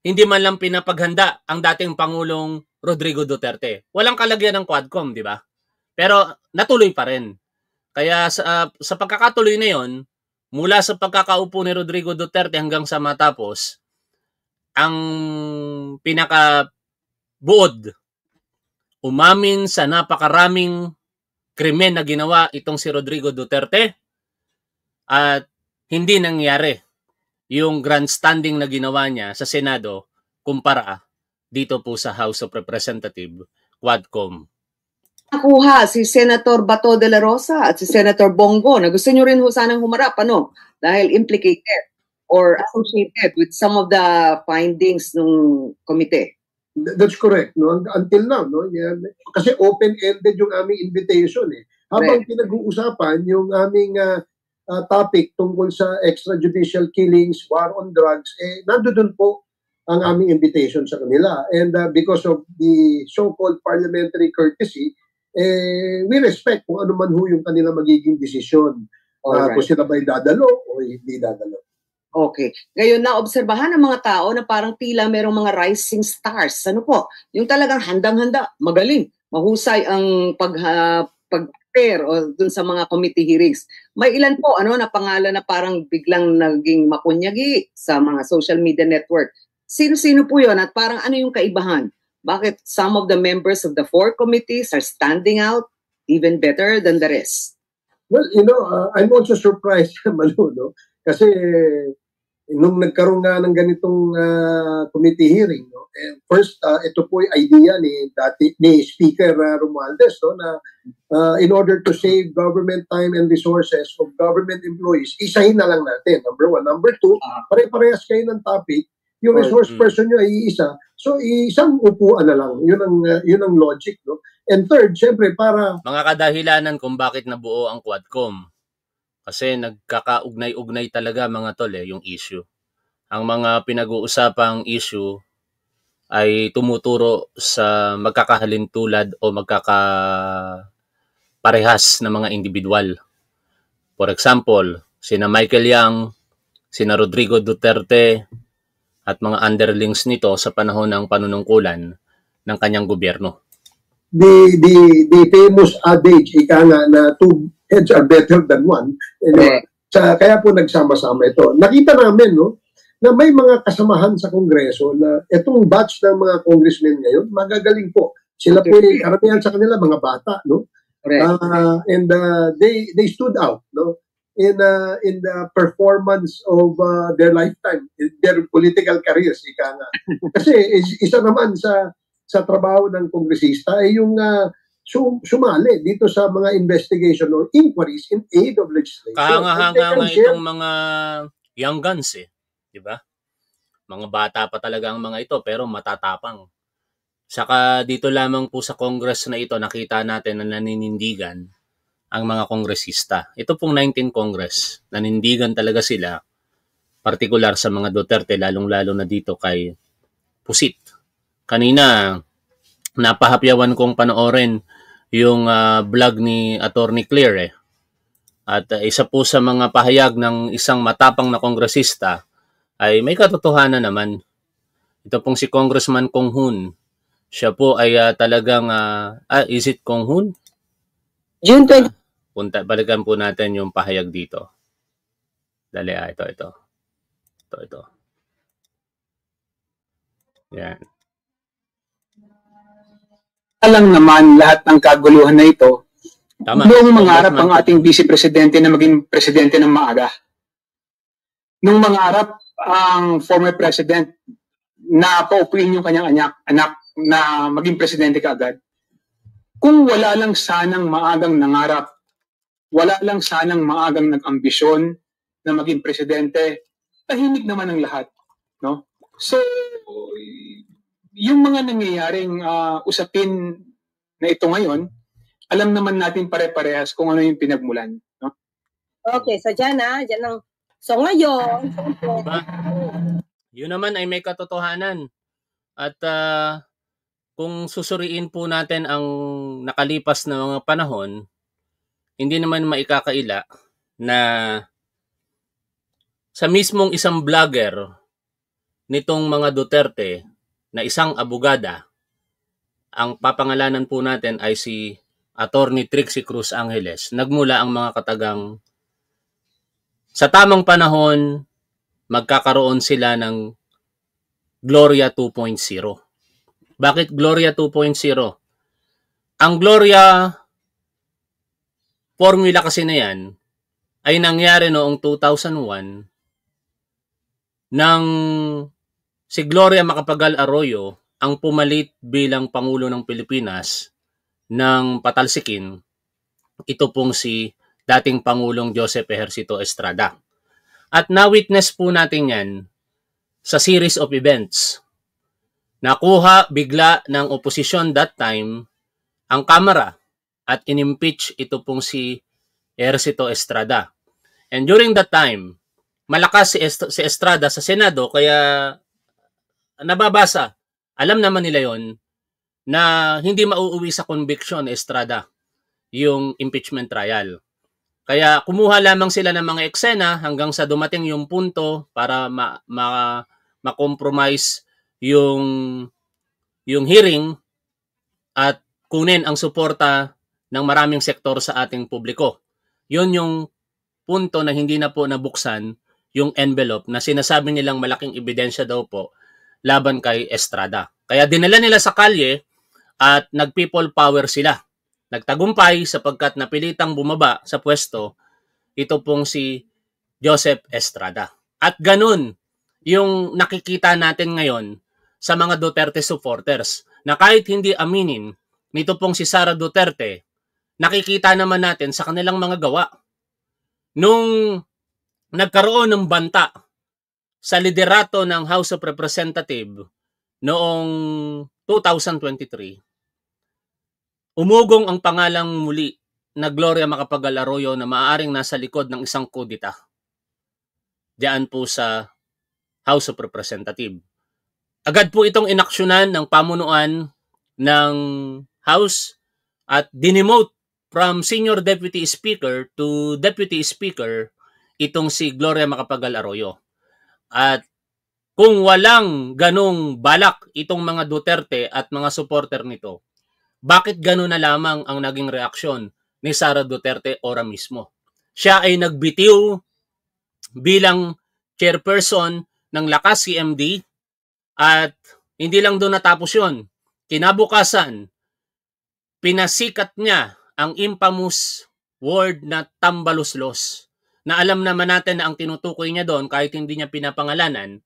hindi man lang pinapaghanda ang dating Pangulong Rodrigo Duterte. Walang kalagyan ng Quadcom, di ba? Pero natuloy pa rin. Kaya sa, sa pagkakatuloy na yon, mula sa pagkakaupo ni Rodrigo Duterte hanggang sa matapos, ang pinaka buod umamin sa napakaraming krimen na ginawa itong si Rodrigo Duterte at hindi nangyari yung grandstanding na ginawa niya sa Senado kumpara dito po sa House of Representative Quadcom. nakuha si Senator Bato de la Rosa at si Senator Bongo na gusto nyo rin ho sanang humarap, ano? Dahil implicated. or associated with some of the findings ng komite. Th- That's correct. No? Un- Until now, no? Kasi open-ended yung aming invitation eh. Habang pinag-uusapan yung aming ah, ah, topic tungkol sa extrajudicial killings, war on drugs, eh, nandoon po ang aming invitation sa kanila. And ah, because of the so-called parliamentary courtesy, eh, we respect kung ano man ho yung kanila magiging desisyon. Ah, Alright. kung sila ba'y dadalo o hindi dadalo. Okay. Ngayon, naobserbahan ng mga tao na parang tila merong mga rising stars. Ano po? Yung talagang handang-handa, magaling, mahusay ang pag, ah, pag-prepare o dun sa mga committee hearings. May ilan po, ano, na pangalan na parang biglang naging makunyagi sa mga social media network. Sino-sino po yon at parang ano yung kaibahan? Bakit some of the members of the four committees are standing out even better than the rest? Well, you know, uh, I'm also surprised, <laughs> Malu, no? Kasi nung nagkaroon nga ng ganitong uh, committee hearing, no? eh, first, uh, ito po yung idea ni, dati, ni Speaker uh, Romualdez, no? na uh, in order to save government time and resources of government employees, isahin na lang natin, number one. Number two, pare-parehas kayo ng topic, yung resource person nyo ay iisa, so isang upuan na lang. Yun ang, uh, yun ang logic. No? And third, syempre, para Mga kadahilanan kung bakit nabuo ang Quadcom. Kasi nagkakaugnay-ugnay talaga mga tol eh, yung issue. Ang mga pinag-uusapang issue ay tumuturo sa magkakahalintulad o magkaka parehas na mga individual. For example, sina Michael Yang, sina Rodrigo Duterte, at mga underlings nito sa panahon ng panunungkulan ng kanyang gobyerno. the the the famous adage ika nga na two heads <laughs> are better than one. Correct. sa kaya po nagsama-sama ito. Nakita namin no na may mga kasamahan sa kongreso na itong batch ng mga congressmen ngayon magagaling po. Sila po karamihan sa kanila mga bata no? Uh, and uh, they they stood out no? In uh, in the performance of uh, their lifetime in their political careers ika nga. <laughs> Kasi is- isa naman sa sa trabaho ng kongresista ay yung uh, sumali dito sa mga investigation or inquiries in aid of legislation. Kahanga-hanga itong mga young guns eh. Di ba? Mga bata pa talaga ang mga ito pero matatapang. Saka dito lamang po sa Congress na ito nakita natin na naninindigan ang mga kongresista. Ito pong 19 Congress, nanindigan talaga sila, partikular sa mga Duterte, lalong-lalo na dito kay Pusit. Kanina, napahapyawan kong panoorin yung ah, vlog ni Attorney Clear eh. At uh, isa po sa mga pahayag ng isang matapang na kongresista ay may katotohanan naman. Ito pong si Congressman Kong Hun. Siya po ay ah, talagang, ah, ah, is it Kong Hun? June 20, Punta, balikan po natin yung pahayag dito. Dali, ah, ito, ito. Ito, ito. Yan. Lang naman lahat ng kaguluhan na ito Tama. noong mangarap ang ating vice presidente na maging presidente ng maaga. Nung mangarap ang former president na paupuin yung kanyang anak, anak na maging presidente kaagad. Kung wala lang sanang maagang nangarap, wala lang sanang maagang nag-ambisyon na maging presidente, tahimik naman ang lahat. No? So, yung mga nangyayaring ah, usapin na ito ngayon, alam naman natin pare-parehas kung ano yung pinagmulan. No? okay, so dyan na, dyan ang, so ngayon, Diba? Yun naman ay may katotohanan. At ah, kung susuriin po natin ang nakalipas na mga panahon, hindi naman maikakaila na sa mismong isang vlogger nitong mga Duterte na isang abogada, ang papangalanan po natin ay si Attorney Trixie Cruz Angeles. Nagmula ang mga katagang sa tamang panahon, magkakaroon sila ng Gloria 2.0. Bakit Gloria 2.0? Ang Gloria formula kasi na yan ay nangyari noong 2001 nang si Gloria Macapagal Arroyo ang pumalit bilang Pangulo ng Pilipinas ng patalsikin ito pong si dating Pangulong Joseph Ejercito Estrada. At na-witness po natin yan sa series of events. Nakuha bigla ng oposisyon that time ang kamera at inimpeach ito pong si Ercito Estrada. And during that time, malakas si, si Estrada sa Senado kaya nababasa. Alam naman nila yon na hindi mauuwi sa conviction Estrada yung impeachment trial. Kaya kumuha lamang sila ng mga eksena hanggang sa dumating yung punto para ma, ma, ma-compromise yung yung hearing at kunin ang suporta ng maraming sektor sa ating publiko. Yun yung punto na hindi na po nabuksan yung envelope na sinasabi nilang malaking ebidensya daw po laban kay Estrada. Kaya dinala nila sa kalye at nag-people power sila. Nagtagumpay sapagkat napilitang bumaba sa pwesto ito pong si Joseph Estrada. At ganun yung nakikita natin ngayon sa mga Duterte supporters na kahit hindi aminin nito pong si Sara Duterte, nakikita naman natin sa kanilang mga gawa. Nung nagkaroon ng banta sa liderato ng House of Representative noong 2023, umugong ang pangalang muli na Gloria Macapagal Arroyo na maaaring nasa likod ng isang kudita. Diyan po sa House of Representative. Agad po itong inaksyonan ng pamunuan ng House at dinemote from Senior Deputy Speaker to Deputy Speaker itong si Gloria Macapagal Arroyo. At kung walang ganong balak itong mga Duterte at mga supporter nito, bakit gano'n na lamang ang naging reaksyon ni Sara Duterte ora mismo? Siya ay nagbitiw bilang chairperson ng Lakas CMD at hindi lang doon natapos yon. Kinabukasan, pinasikat niya ang infamous word na tambaluslos na alam naman natin na ang tinutukoy niya doon kahit hindi niya pinapangalanan,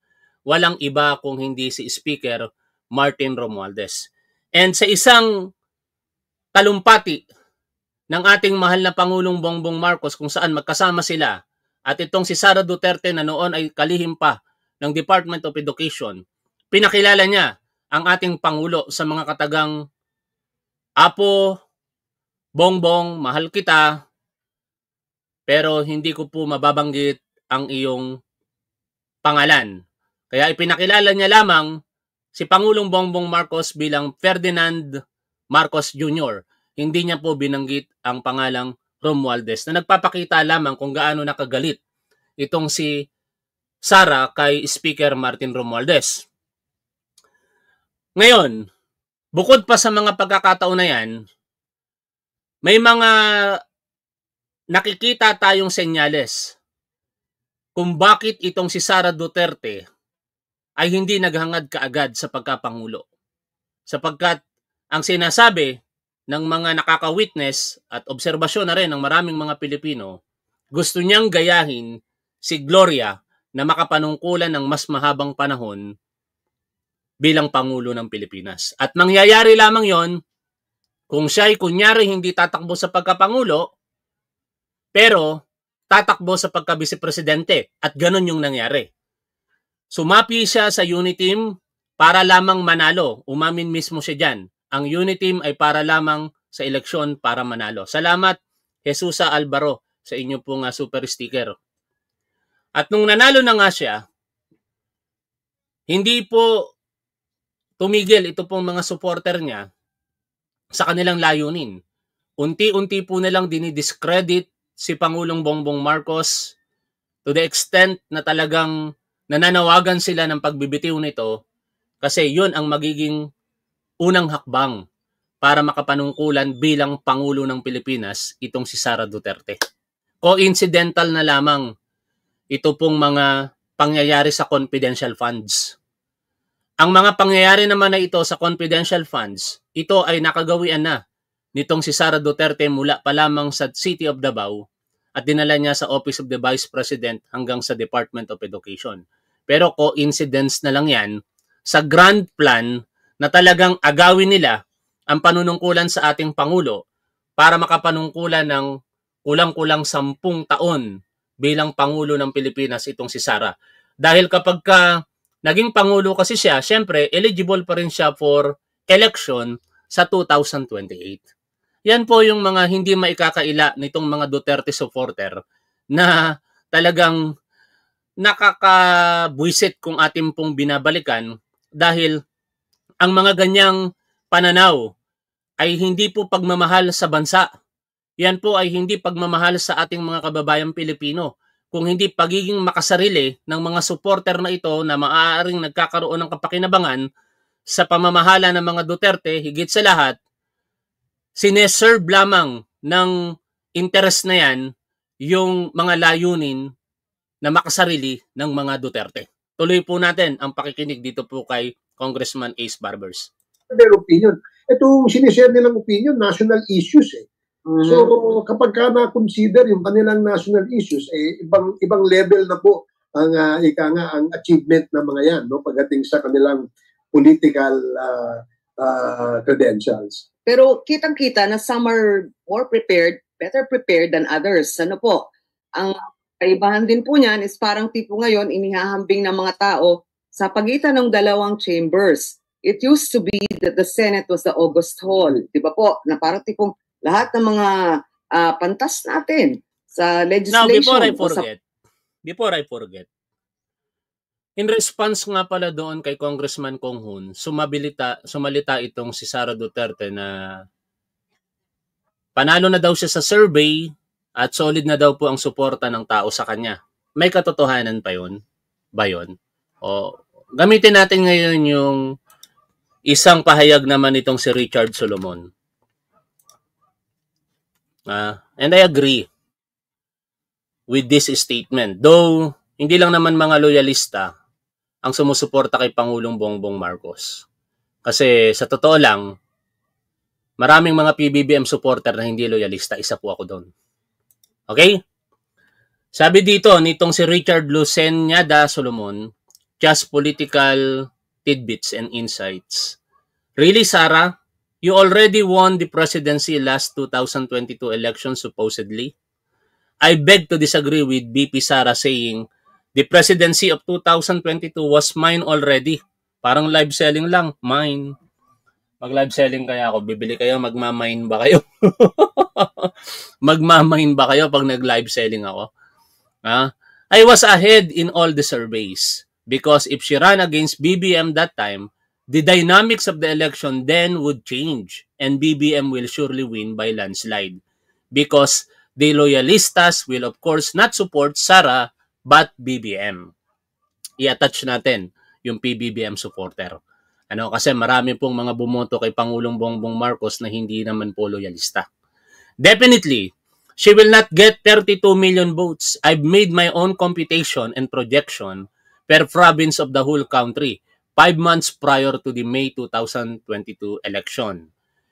walang iba kung hindi si Speaker Martin Romualdez. And sa isang talumpati ng ating mahal na Pangulong Bongbong Marcos kung saan magkasama sila at itong si Sara Duterte na noon ay kalihim pa ng Department of Education, pinakilala niya ang ating Pangulo sa mga katagang Apo, Bongbong, mahal kita, pero hindi ko po mababanggit ang iyong pangalan. Kaya ipinakilala niya lamang si Pangulong Bongbong Marcos bilang Ferdinand Marcos Jr. Hindi niya po binanggit ang pangalang Romualdez na nagpapakita lamang kung gaano nakagalit itong si Sara kay Speaker Martin Romualdez. Ngayon, bukod pa sa mga pagkakataon na yan, may mga nakikita tayong senyales kung bakit itong si Sara Duterte ay hindi naghangad kaagad sa pagkapangulo. Sapagkat ang sinasabi ng mga nakaka-witness at obserbasyon na rin ng maraming mga Pilipino, gusto niyang gayahin si Gloria na makapanungkulan ng mas mahabang panahon bilang Pangulo ng Pilipinas. At mangyayari lamang yon kung siya ay kunyari hindi tatakbo sa pagkapangulo, pero tatakbo sa pagka-vice-presidente. At ganun yung nangyari. Sumapi siya sa Uniteam para lamang manalo. Umamin mismo siya dyan. Ang Uniteam ay para lamang sa eleksyon para manalo. Salamat, Jesusa Alvaro, sa inyo pong uh, super sticker. At nung nanalo na nga siya, hindi po tumigil ito pong mga supporter niya sa kanilang layunin. Unti-unti po nilang dinidiscredit si Pangulong Bongbong Marcos to the extent na talagang nananawagan sila ng pagbibitiw nito kasi yun ang magiging unang hakbang para makapanungkulan bilang Pangulo ng Pilipinas itong si Sara Duterte. Coincidental na lamang ito pong mga pangyayari sa confidential funds. Ang mga pangyayari naman na ito sa confidential funds, ito ay nakagawian na nitong si Sara Duterte mula pa lamang sa City of Davao at dinala niya sa Office of the Vice President hanggang sa Department of Education. Pero coincidence na lang yan sa grand plan na talagang agawin nila ang panunungkulan sa ating Pangulo para makapanungkulan ng kulang-kulang sampung taon bilang Pangulo ng Pilipinas itong si Sara. Dahil kapag ka naging Pangulo kasi siya, syempre, eligible pa rin siya for election sa 2028. Yan po yung mga hindi maikakaila nitong mga Duterte supporter na talagang nakakabwisit kung ating pong binabalikan dahil ang mga ganyang pananaw ay hindi po pagmamahal sa bansa. Yan po ay hindi pagmamahal sa ating mga kababayang Pilipino, kung hindi pagiging makasarili ng mga supporter na ito na maaaring nagkakaroon ng kapakinabangan sa pamamahala ng mga Duterte, higit sa lahat, sineserve lamang ng interest na yan yung mga layunin na makasarili ng mga Duterte. Tuloy po natin ang pakikinig dito po kay Congressman Ace Barbers. their opinion. Itong sinishare nilang opinion, national issues eh. So kapag ka na-consider yung kanilang national issues, eh, ibang ibang level na po ang ah, ika nga ang achievement ng mga yan no pagdating sa kanilang political ah, ah, credentials. Pero kitang-kita na some are more prepared, better prepared than others. Ano po? Ang kaibahan din po niyan is parang tipo ngayon inihahambing ng mga tao sa pagitan ng dalawang chambers. It used to be that the Senate was the August Hall. Di ba po? Na parang tipong lahat ng mga ah, pantas natin sa Now, legislation. before I o sa forget, before I forget, in response nga pala doon kay Congressman Kong Hun, sumabilita, sumalita itong si Sara Duterte na panalo na daw siya sa survey at solid na daw po ang suporta ng tao sa kanya. May katotohanan pa yun? Ba yun? O, gamitin natin ngayon yung isang pahayag naman itong si Richard Solomon. Ah, and I agree with this statement. Though, hindi lang naman mga loyalista ang sumusuporta kay Pangulong Bongbong Marcos. Kasi sa totoo lang, maraming mga PBBM supporter na hindi loyalista. Isa po ako doon. Okay? Sabi dito nitong si Richard Luceniada Solomon, just political tidbits and insights. Really, Sarah? You already won the presidency last 2022 election supposedly. I beg to disagree with BP Sara saying the presidency of 2022 was mine already. Parang live selling lang, mine. Mag live selling kaya ako, bibili kayo, magmamine ba kayo? <laughs> magmamine ba kayo pag nag live selling ako? Ha? I was ahead in all the surveys because if she ran against BBM that time, the dynamics of the election then would change and BBM will surely win by landslide because the loyalistas will of course not support Sara but BBM. I-attach natin yung PBBM supporter. Ano kasi marami pong mga bumoto kay Pangulong Bongbong Marcos na hindi naman po loyalista. Definitely, she will not get 32 million votes. I've made my own computation and projection per province of the whole country five months prior to the May 2022 election.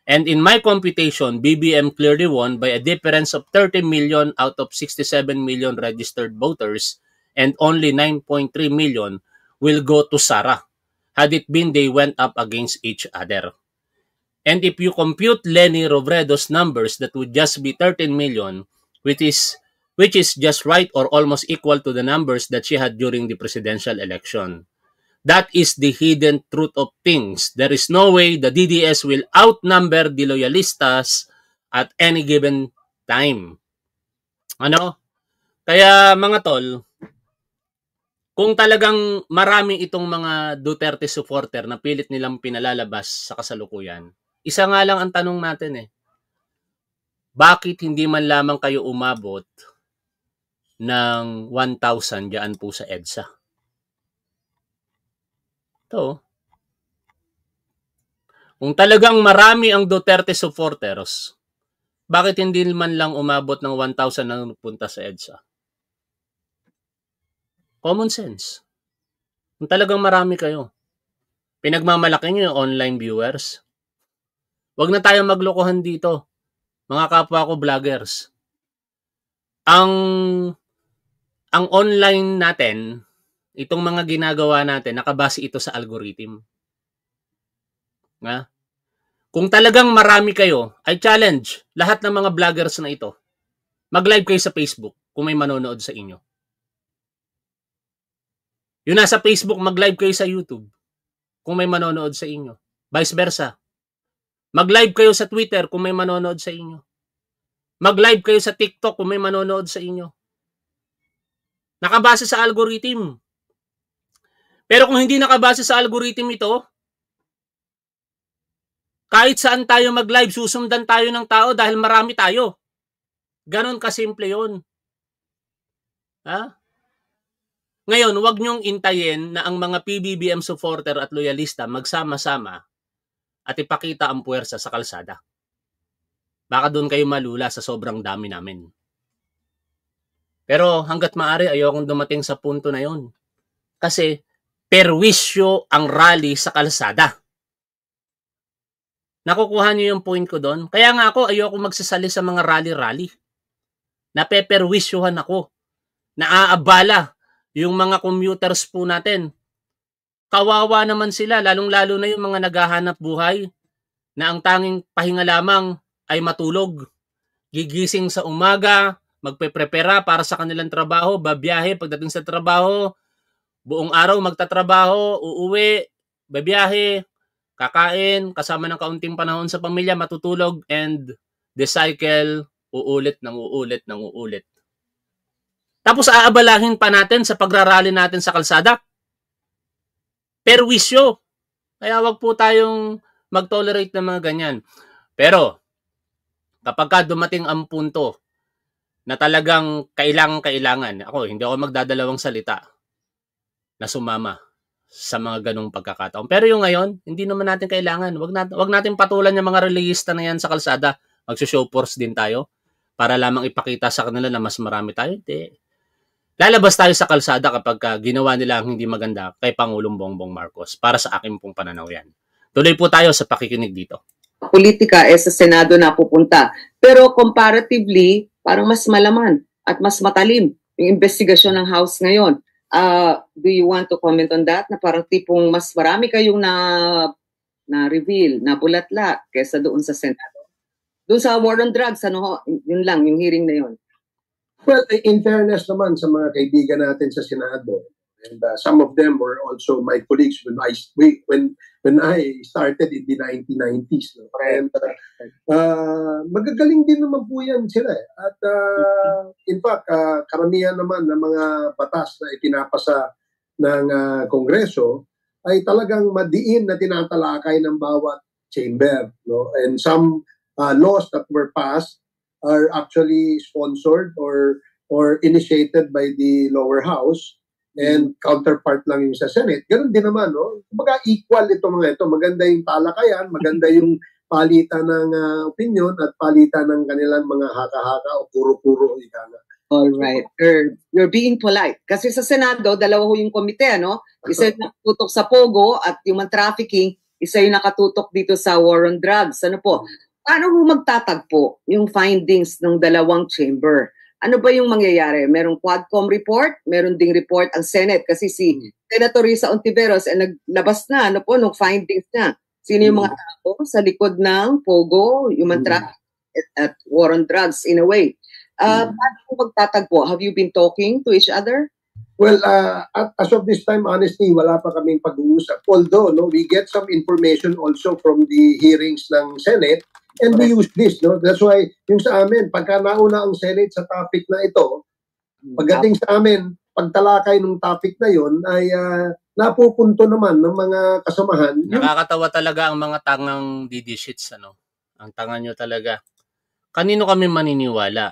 And in my computation, BBM clearly won by a difference of 30 million out of 67 million registered voters and only 9.3 million will go to Sara. Had it been they went up against each other. And if you compute Lenny Robredo's numbers, that would just be 13 million, which is which is just right or almost equal to the numbers that she had during the presidential election. That is the hidden truth of things. There is no way the DDS will outnumber the loyalistas at any given time. Ano? Kaya mga tol, kung talagang marami itong mga Duterte supporter na pilit nilang pinalalabas sa kasalukuyan, isa nga lang ang tanong natin eh. Bakit hindi man lamang kayo umabot ng 1,000 dyan po sa EDSA? Ito. Kung talagang marami ang Duterte supporters, bakit hindi man lang umabot ng 1,000 na punta sa EDSA? Common sense. Kung talagang marami kayo, pinagmamalaki nyo yung online viewers. Huwag na tayong maglokohan dito, mga kapwa ko vloggers. Ang ang online natin, itong mga ginagawa natin, nakabase ito sa algorithm. Nga? Kung talagang marami kayo, I challenge lahat ng mga vloggers na ito. Mag-live kayo sa Facebook. kung may manonood sa inyo. Yung nasa Facebook, mag-live kayo sa YouTube kung may manonood sa inyo. Vice versa. Mag-live kayo sa Twitter kung may manonood sa inyo. Mag-live kayo sa TikTok kung may manonood sa inyo. Nakabase sa algorithm. Pero kung hindi nakabase sa algorithm ito, kahit saan tayo mag-live, susundan tayo ng tao dahil marami tayo. Ganon kasimple yon. Ha? Ngayon, huwag niyong intayin na ang mga PBBM supporter at loyalista magsama-sama at ipakita ang puwersa sa kalsada. Baka doon kayo malula sa sobrang dami namin. Pero hanggat maaari, ayokong dumating sa punto na yon. Kasi perwisyo ang rally sa kalsada. Nakukuha niyo yung point ko doon? Kaya nga ako, ayoko magsasali sa mga rally-rally. Napeperwisyuhan ako. Naaabala yung mga commuters po natin. Kawawa naman sila, lalong-lalo na yung mga naghahanap buhay na ang tanging pahinga lamang ay matulog. Gigising sa umaga, magpe-prepara para sa kanilang trabaho, babiyahe pagdating sa trabaho, buong araw magtatrabaho, uuwi, babiyahe, kakain, kasama ng kaunting panahon sa pamilya, matutulog, and the cycle uulit ng uulit ng uulit. Tapos aabalahin pa natin sa pagrarally natin sa kalsada. Perwisyo. Kaya wag po tayong mag-tolerate ng mga ganyan. Pero, kapag ka dumating ang punto na talagang kailangan-kailangan, ako, hindi ako magdadalawang salita na sumama sa mga ganong pagkakataon. Pero yung ngayon, hindi naman natin kailangan. Wag natin, wag natin patulan yung mga reliyista na yan sa kalsada. Magsushow force din tayo para lamang ipakita sa kanila na mas marami tayo. Hindi. Lalabas tayo sa kalsada kapag uh, ginawa nila ang hindi maganda kay Pangulong Bongbong Marcos. Para sa akin pong pananaw yan. Tuloy po tayo sa pakikinig dito. Politika eh sa Senado na pupunta. Pero comparatively, parang mas malaman at mas matalim yung investigasyon ng House ngayon. Uh, do you want to comment on that? Na parang tipong mas marami kayong na na reveal, na bulatla kaysa doon sa Senado. Doon sa war on drugs, ano, yun lang, yung hearing na yun. Well, in fairness naman sa mga kaibigan natin sa Senado, and uh, some of them were also my colleagues when I when when I started in the 1990s. No? And uh, uh, magagaling din naman po yan sila. Eh. At uh, in fact, uh, karamihan naman ng mga batas na ipinapasa ng uh, Kongreso ay talagang madiin na tinatalakay ng bawat chamber. No? And some uh, laws that were passed are actually sponsored or or initiated by the lower house and counterpart lang yung sa Senate. Ganun din naman, no? Kumbaga equal ito mga ito. Maganda yung talakayan, maganda yung <laughs> palitan ng uh, opinion at palitan ng kanilang mga haka-haka o puro-puro ika nga. All right. You're, you're being polite. Kasi sa Senado, dalawa ho yung komite, no? Isa yung nakatutok sa POGO at human trafficking, isa yung nakatutok dito sa war on drugs. Ano po? Paano ho magtatagpo yung findings ng dalawang chamber? Ano ba yung mangyayari? Merong Quadcom report, meron ding report ang Senate kasi si hmm. Senator Risa Ontiveros ay naglabas na ano po nung findings niya. Sino yung mga hmm. tao sa likod ng POGO, human trafficking at, at war on drugs in a way. Uh, hmm. Paano magtatagpo? Have you been talking to each other? Well, uh, as of this time, honestly, wala pa kaming pag-uusap. Although, no, we get some information also from the hearings ng Senate and we use this, no? That's why yung sa amin, pagka nauna ang Senate sa topic na ito, pagdating sa amin, pagtalakay ng topic na yon ay uh, napupunto naman ng mga kasamahan. Nakakatawa talaga ang mga tangang DD sheets, ano? Ang tanga nyo talaga. Kanino kami maniniwala?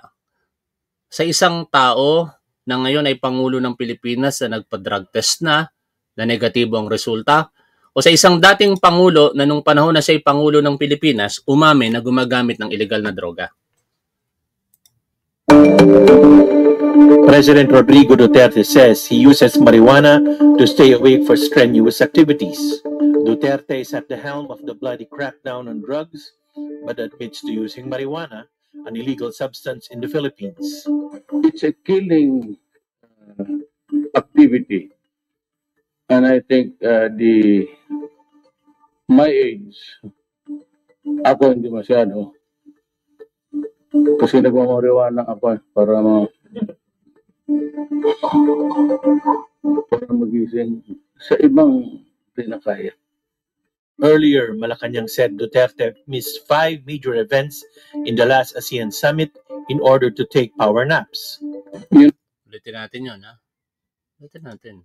Sa isang tao na ngayon ay Pangulo ng Pilipinas na nagpa-drug test na, na negatibo ang resulta, o sa isang dating Pangulo na nung panahon na siya ay Pangulo ng Pilipinas, umami na gumagamit ng ilegal na droga. President Rodrigo Duterte says he uses marijuana to stay awake for strenuous activities. Duterte is at the helm of the bloody crackdown on drugs, but admits to using marijuana an illegal substance in the Philippines. It's a killing uh, activity. And I think uh, the my age, ako hindi masyado. Kasi nagmamariwana ako eh, para ma para magising sa ibang pinakaya. Earlier, Malacanang said Duterte missed five major events in the last ASEAN summit in order to take power naps. Ulitin natin yun, ha? Ulitin natin.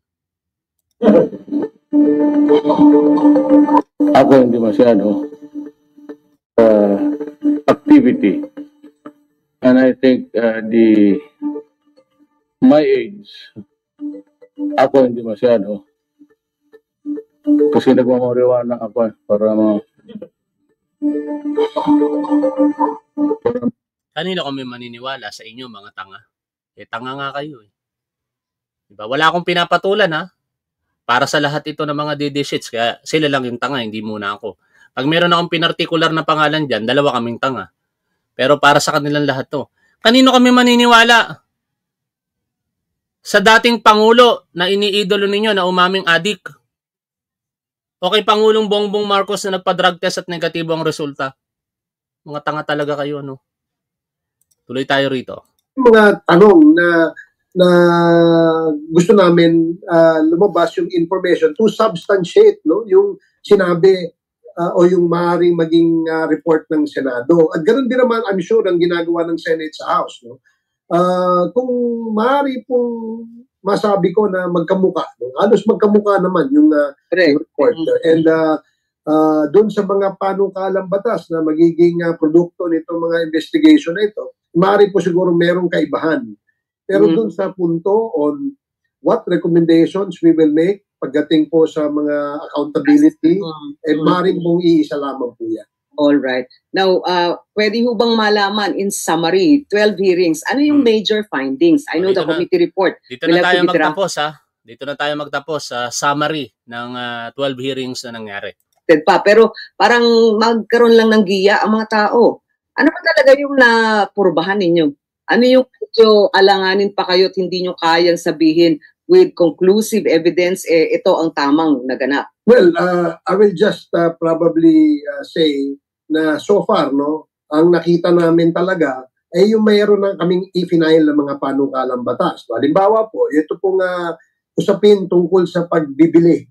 Ako hindi masyado uh, activity. And I think uh, the my age, ako hindi masyado. Kasi nagmamariwana ako eh, para ma Kanino kami maniniwala sa inyo, mga tanga? Eh, tanga nga kayo, eh. Diba? Wala akong pinapatulan, ha? Para sa lahat ito ng mga DD shits, kaya sila lang yung tanga, hindi muna ako. Pag meron akong pinartikular na pangalan dyan, dalawa kaming tanga. Pero para sa kanilang lahat to. Kanino kami maniniwala? Sa dating Pangulo na iniidolo ninyo na umaming adik. O kay Pangulong Bongbong Marcos na nagpa-drug test at negatibo ang resulta. Mga tanga talaga kayo, no? Tuloy tayo rito. mga tanong na na gusto namin ah, lumabas yung information to substantiate no yung sinabi ah, o yung maaaring maging ah, report ng Senado. At ganoon din naman I'm sure ang ginagawa ng Senate sa House no. Ah, kung maaari pong masabi ko na magkamuka, no? halos magkamuka naman yung ah, yung report. And uh, uh, doon sa mga panukalang batas na magiging uh, produkto nitong mga investigation na ito, maaari po siguro merong kaibahan. Pero Mhm. doon sa punto on what recommendations we will make pagdating po sa mga accountability, eh Mhm. maaaring pong iisa lamang po yan. All right. Now, uh, pwede ho bang malaman in summary, 12 hearings, ano yung Hmm. major findings? I know Dito the na. committee report. Dito na tayo magtapos, ha? Dito na tayo magtapos sa summary ng ah, 12 hearings na nangyari. pa. Pero parang magkaroon lang ng giya ang mga tao. Ano ba talaga yung napurbahan ninyo? Ano yung medyo alanganin pa kayo at hindi nyo kayang sabihin with conclusive evidence, eh, ito ang tamang naganap? Well, uh, I will just uh, probably uh, say na so far, no, ang nakita namin talaga ay yung mayroon na kaming i-final na mga panukalang batas. Halimbawa po, ito pong uh, usapin tungkol sa pagbibili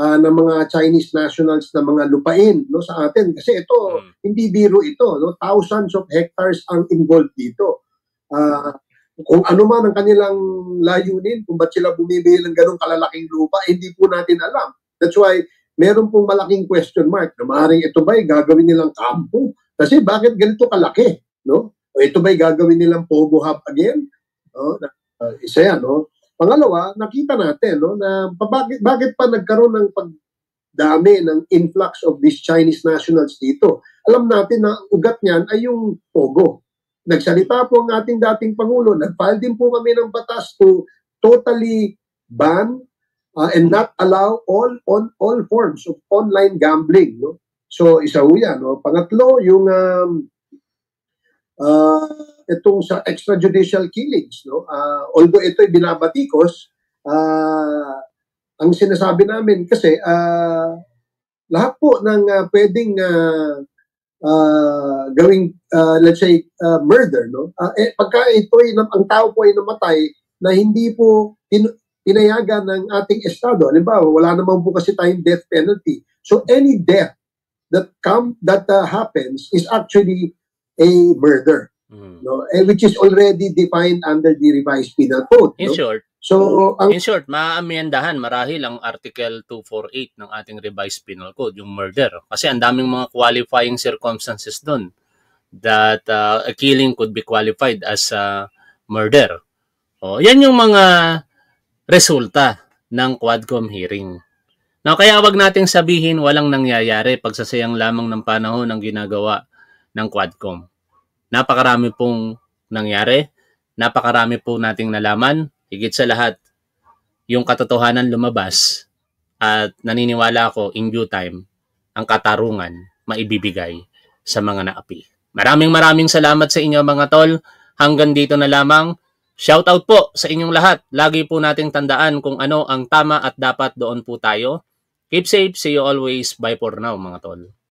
uh, ng mga Chinese nationals na mga lupain no sa atin kasi ito Mm. hindi biro ito no thousands of hectares ang involved dito Ah, kung ano man ang kanilang layunin kung ba't sila bumibili ng ganong kalalaking lupa hindi po natin alam that's why meron pong malaking question mark na maaaring ito ba'y gagawin nilang kampo? Kasi bakit ganito kalaki no? O ito ba'y gagawin nilang pogo hub again? No? Ah, isa yan no? Pangalawa, nakita natin no, na bakit, bakit pa nagkaroon ng pagdami ng influx of these Chinese nationals dito. Alam natin na ugat niyan ay yung Pogo. Nagsalita po ang ating dating Pangulo, nag-file din po kami ng batas to totally ban uh, and not allow all on all forms of online gambling. No? So isa ho yan. No? Pangatlo, yung um, uh, itong sa extrajudicial killings. No? Uh, although ito ay binabatikos, uh, ang sinasabi namin kasi uh, lahat po ng uh, pwedeng uh, uh, gawing uh, let's say uh, murder no uh, eh, pagka ito ay ang tao po ay namatay na hindi po pinayagan ng ating estado halimbawa wala naman po kasi tayong death penalty so any death that come that uh, happens is actually a murder Mm. no eh, which is already defined under the revised penal code In no? short, so ang in short, maamiendahan marahil ang Article 248 ng ating revised penal code, yung murder. Kasi ang daming mga qualifying circumstances doon that uh, a killing could be qualified as a murder. O, yan yung mga resulta ng Quadcom hearing. Now, kaya wag nating sabihin walang nangyayari pagsasayang lamang ng panahon ang ginagawa ng Quadcom. Napakarami pong nangyari, napakarami po nating nalaman, higit sa lahat, yung katotohanan lumabas at naniniwala ako in due time, ang katarungan maibibigay sa mga naapi. Maraming maraming salamat sa inyo mga tol. Hanggang dito na lamang. Shoutout po sa inyong lahat. Lagi po nating tandaan kung ano ang tama at dapat doon po tayo. Keep safe. See you always. Bye for now mga tol.